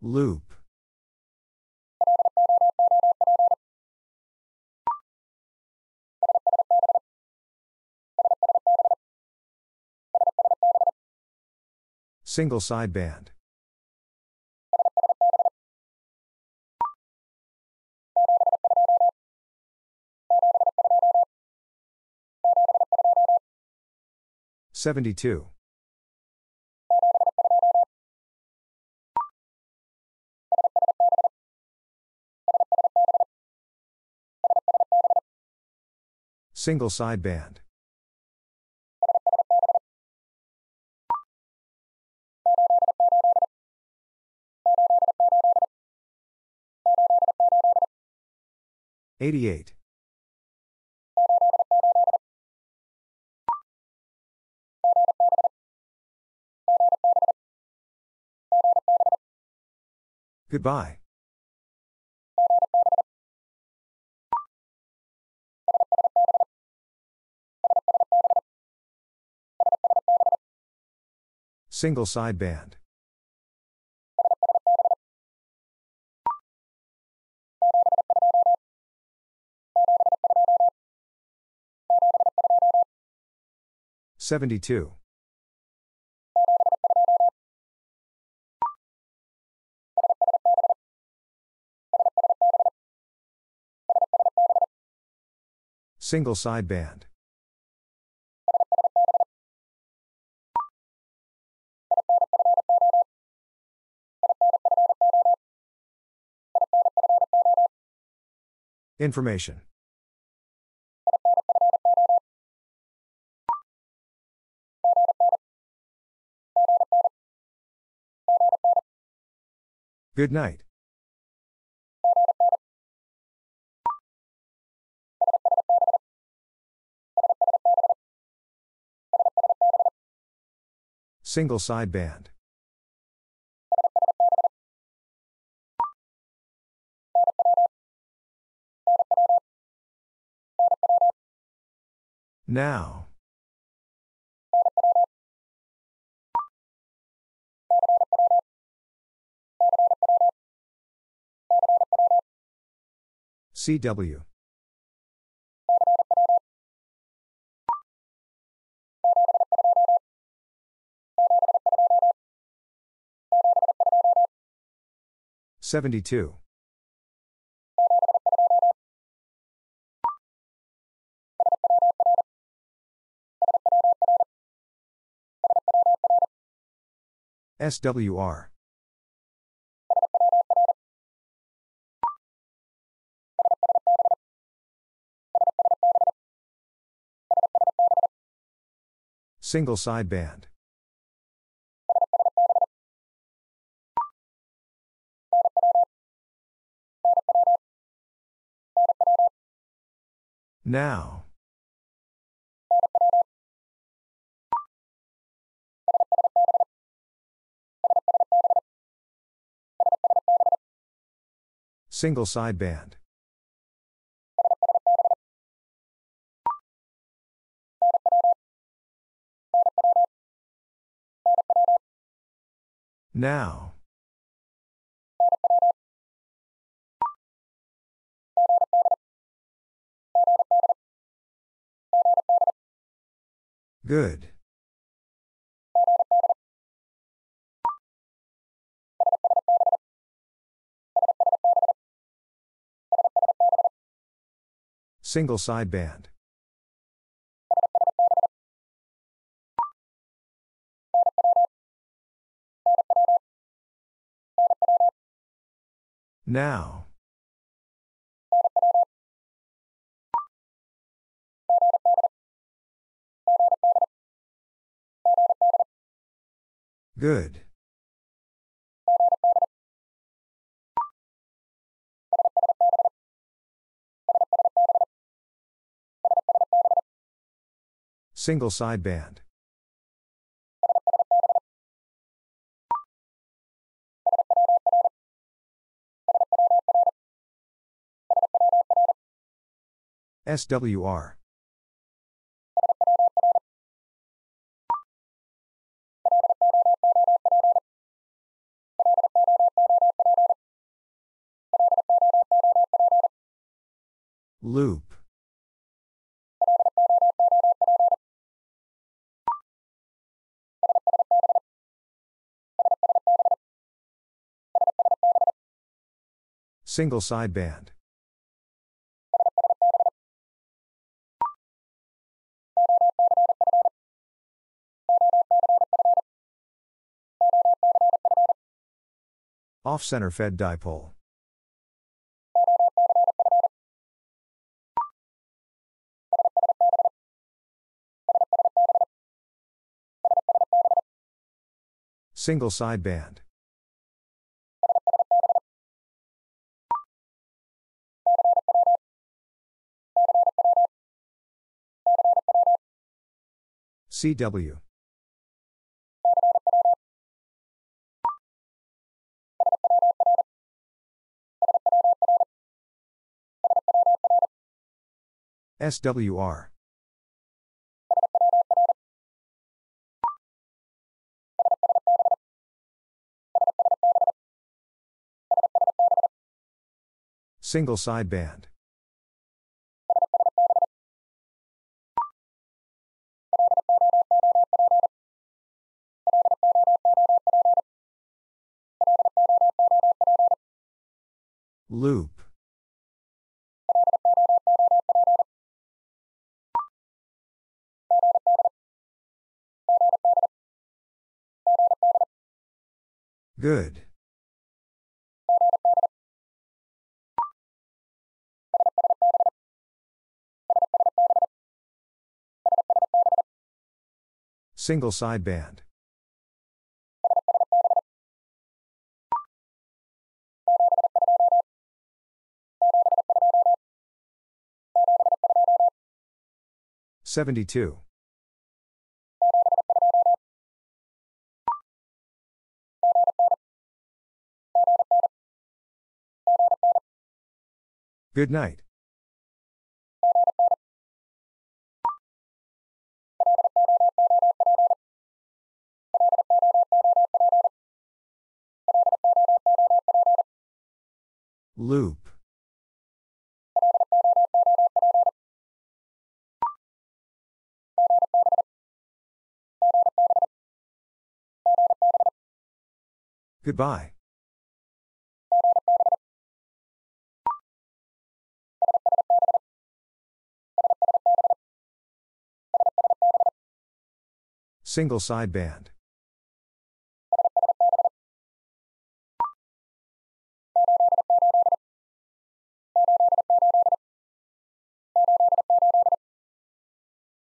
Loop. Single sideband. Seventy-two. Single sideband. Eighty-eight. Goodbye. Single sideband. Seventy-two. Single sideband. Information. Good night. Single sideband. Now. CW. Seventy-two. SWR. Single sideband. Now. Single sideband. Now. Good. Single sideband. Now. Good. Single sideband. SWR. Loop. Single sideband. Off center fed dipole. Single sideband. CW. SWR. Single sideband. Loop. Good. Single sideband. Seventy-two. Good night. Loop. Goodbye. Single sideband.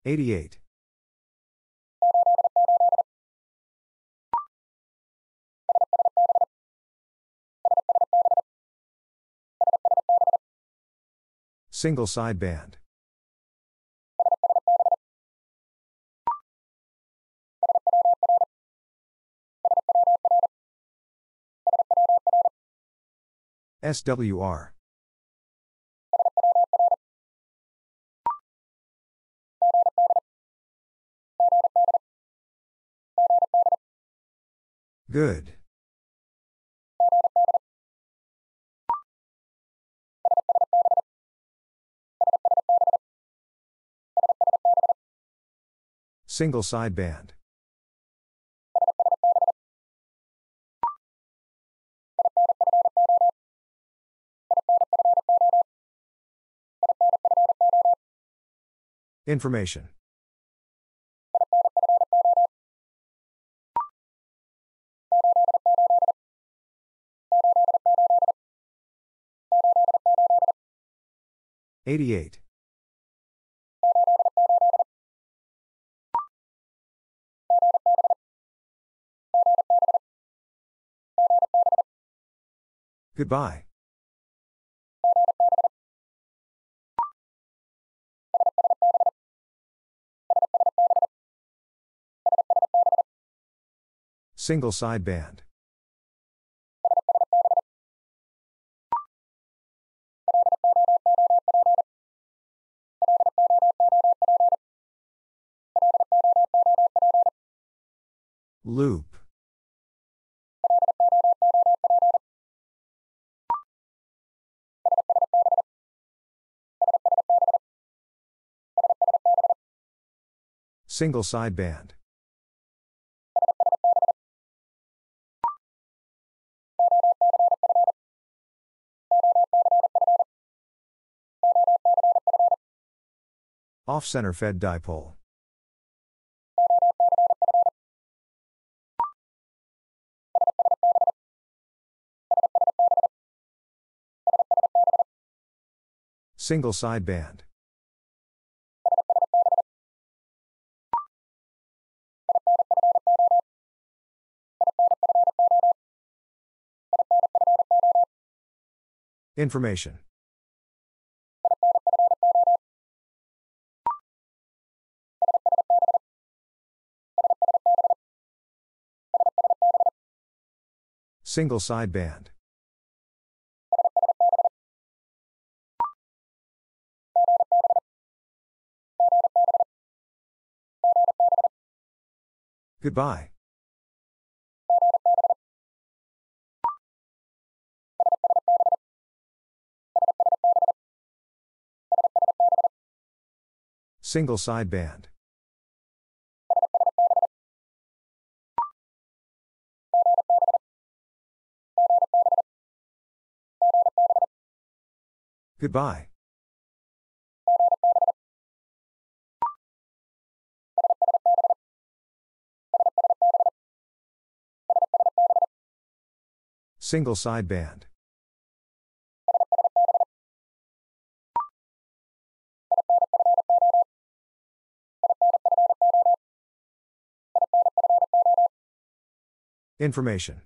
Eighty-eight. Single sideband. SWR. Good. Single sideband. Information. Eighty-eight. Goodbye. Single sideband. Loop. Single sideband. Off-center fed dipole. Single sideband. Information. Single sideband. Goodbye. Single sideband. Goodbye. Single sideband. Information.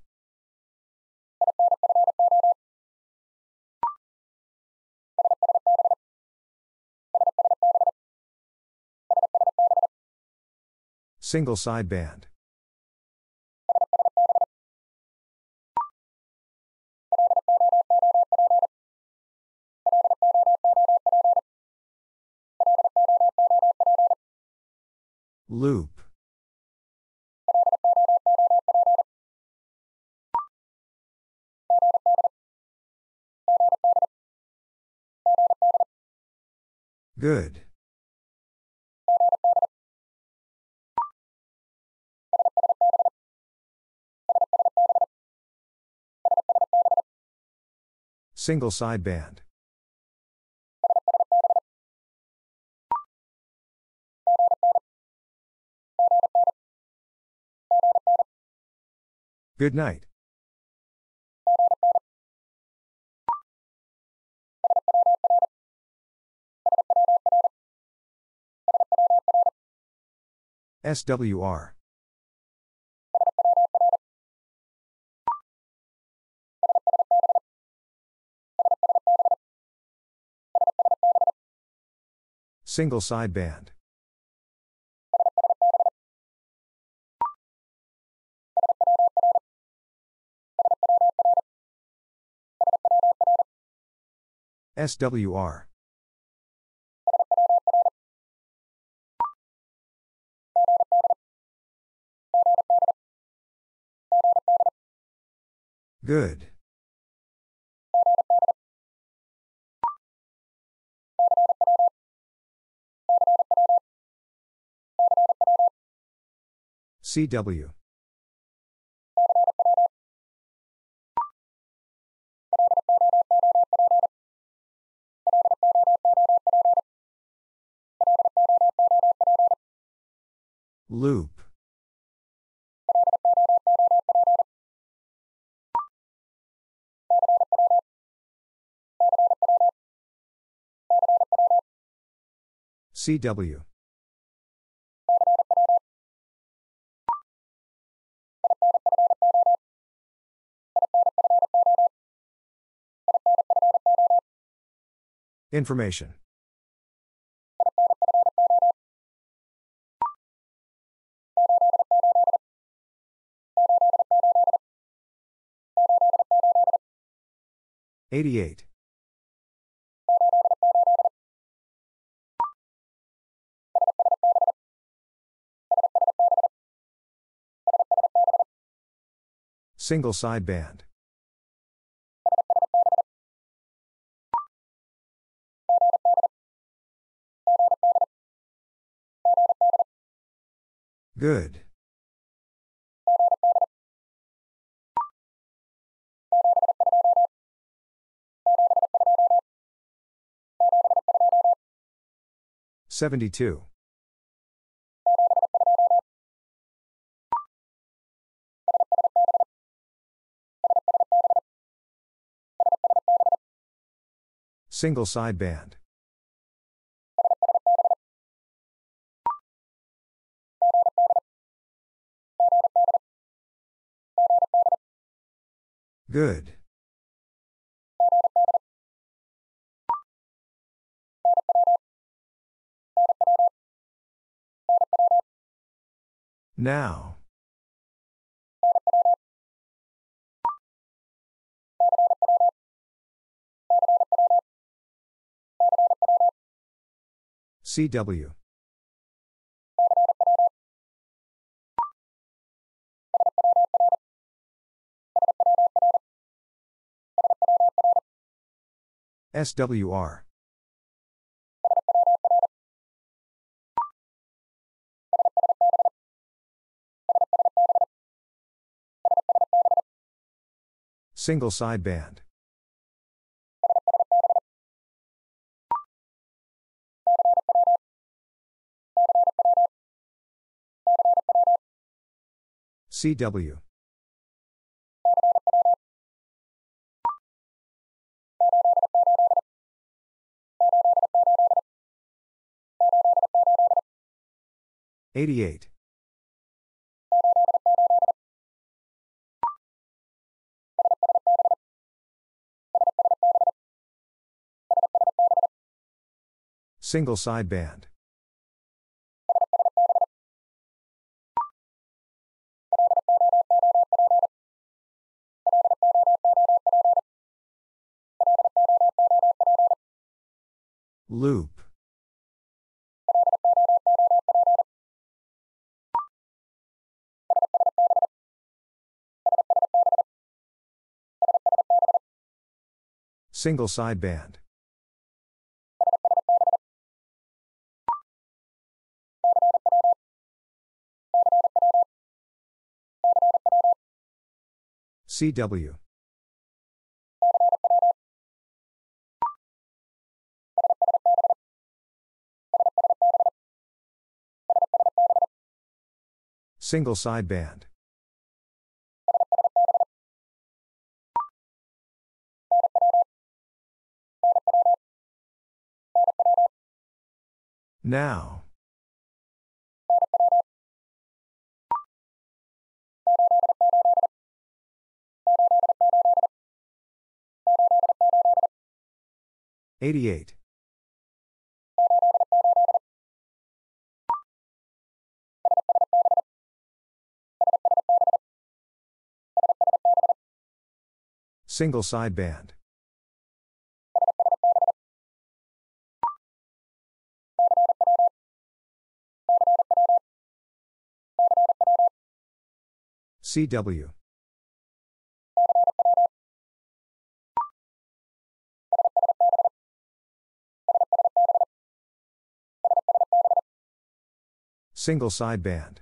Single sideband. Loop. Good. Single sideband. Good night. SWR. Single sideband. SWR. Good. CW. Loop. CW. Information. Eighty-eight. Single sideband. Good. Seventy-two. Single sideband. Good. Now. CW SWR. Single sideband. CW. Eighty-eight. Single sideband. Loop. Single sideband. CW. Single sideband. Now. Eighty-eight. Single sideband. CW. Single sideband.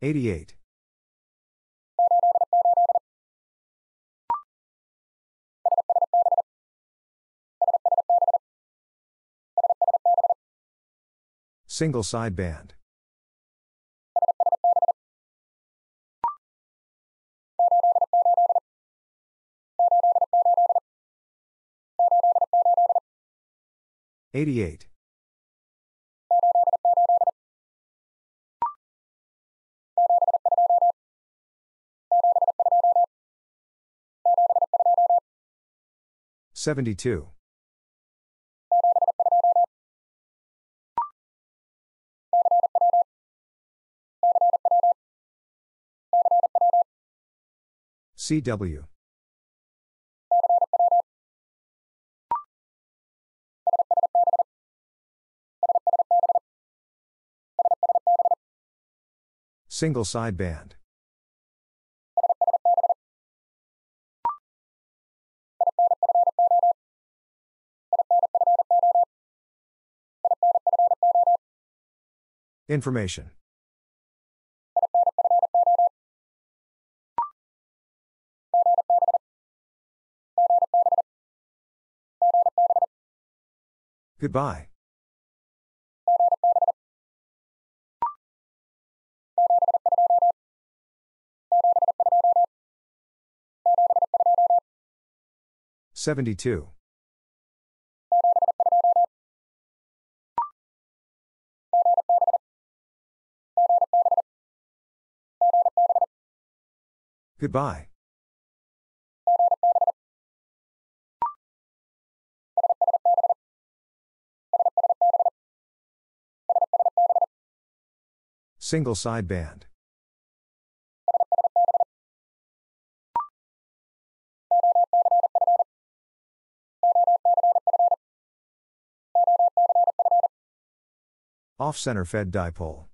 Eighty-eight. Single sideband. Eighty-eight. Seventy-two. CW. Single sideband. Information. Goodbye. Seventy-two. Goodbye. Single sideband. Off center fed dipole.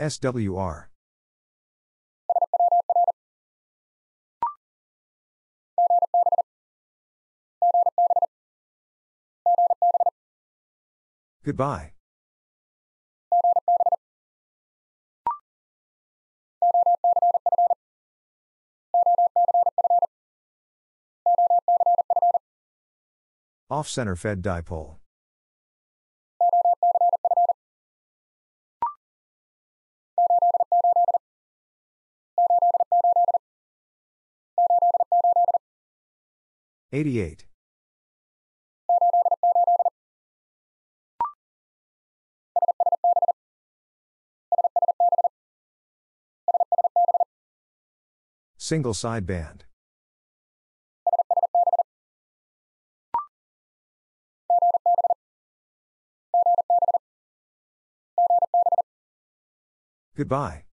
SWR. Goodbye. Off center fed dipole. Eighty-eight. Single sideband. Goodbye.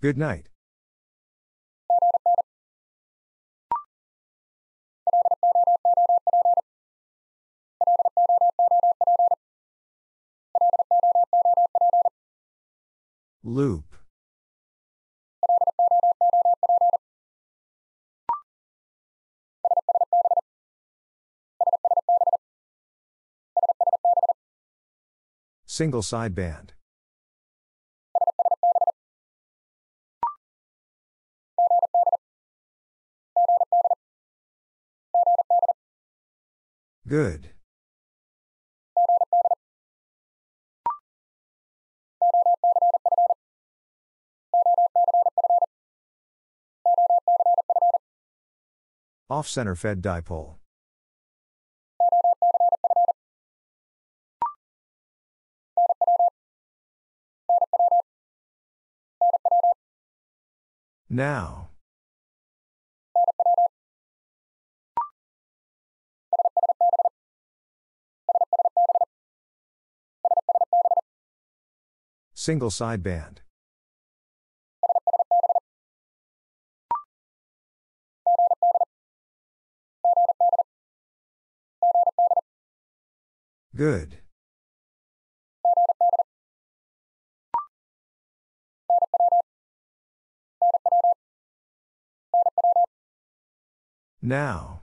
Good night. Loop. Single sideband. Good. Off center fed dipole. Now. Single sideband. Good. Now.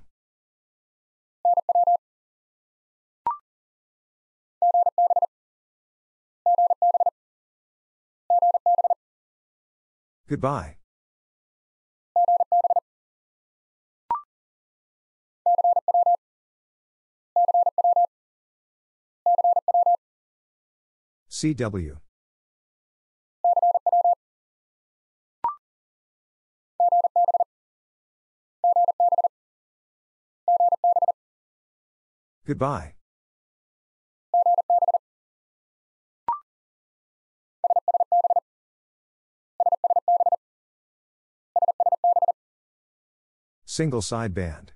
Goodbye. CW. Goodbye. Single sideband.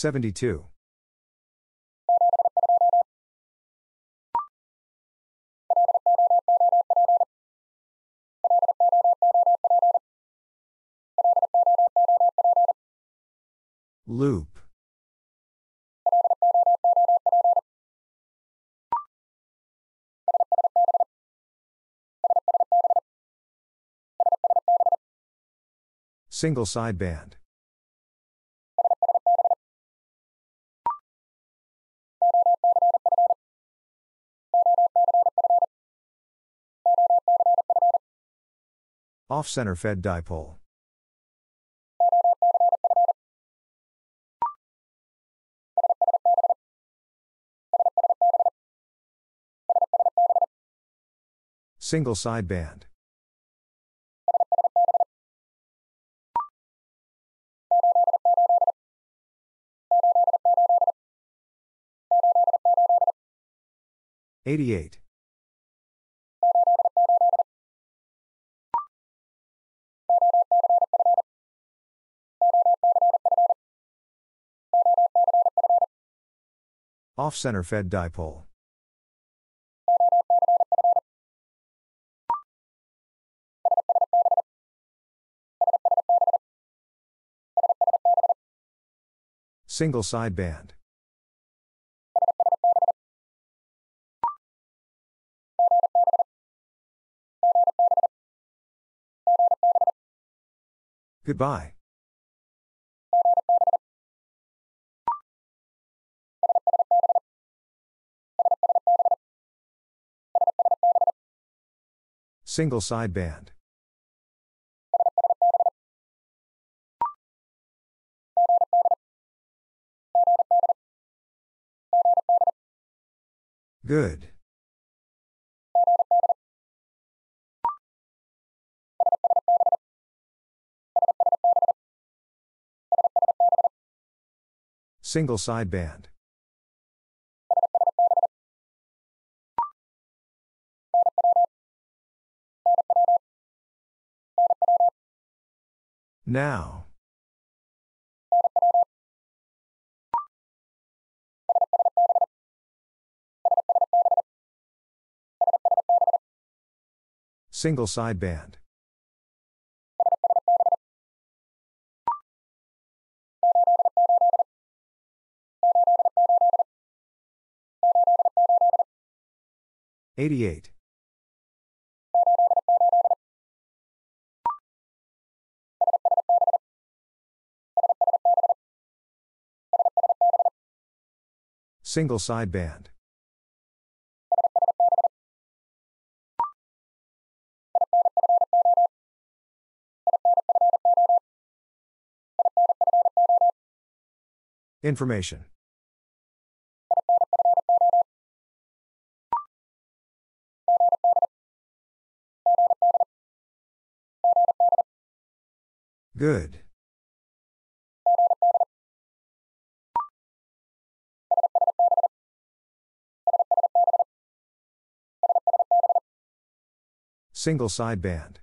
Seventy-two. Loop. Single sideband. Off center fed dipole. Single sideband. Eighty-eight. Off center fed dipole. Single sideband. Goodbye. Single sideband. Good. Single sideband. Now. Single sideband. Eighty-eight. Single sideband. Information. Good. Single sideband.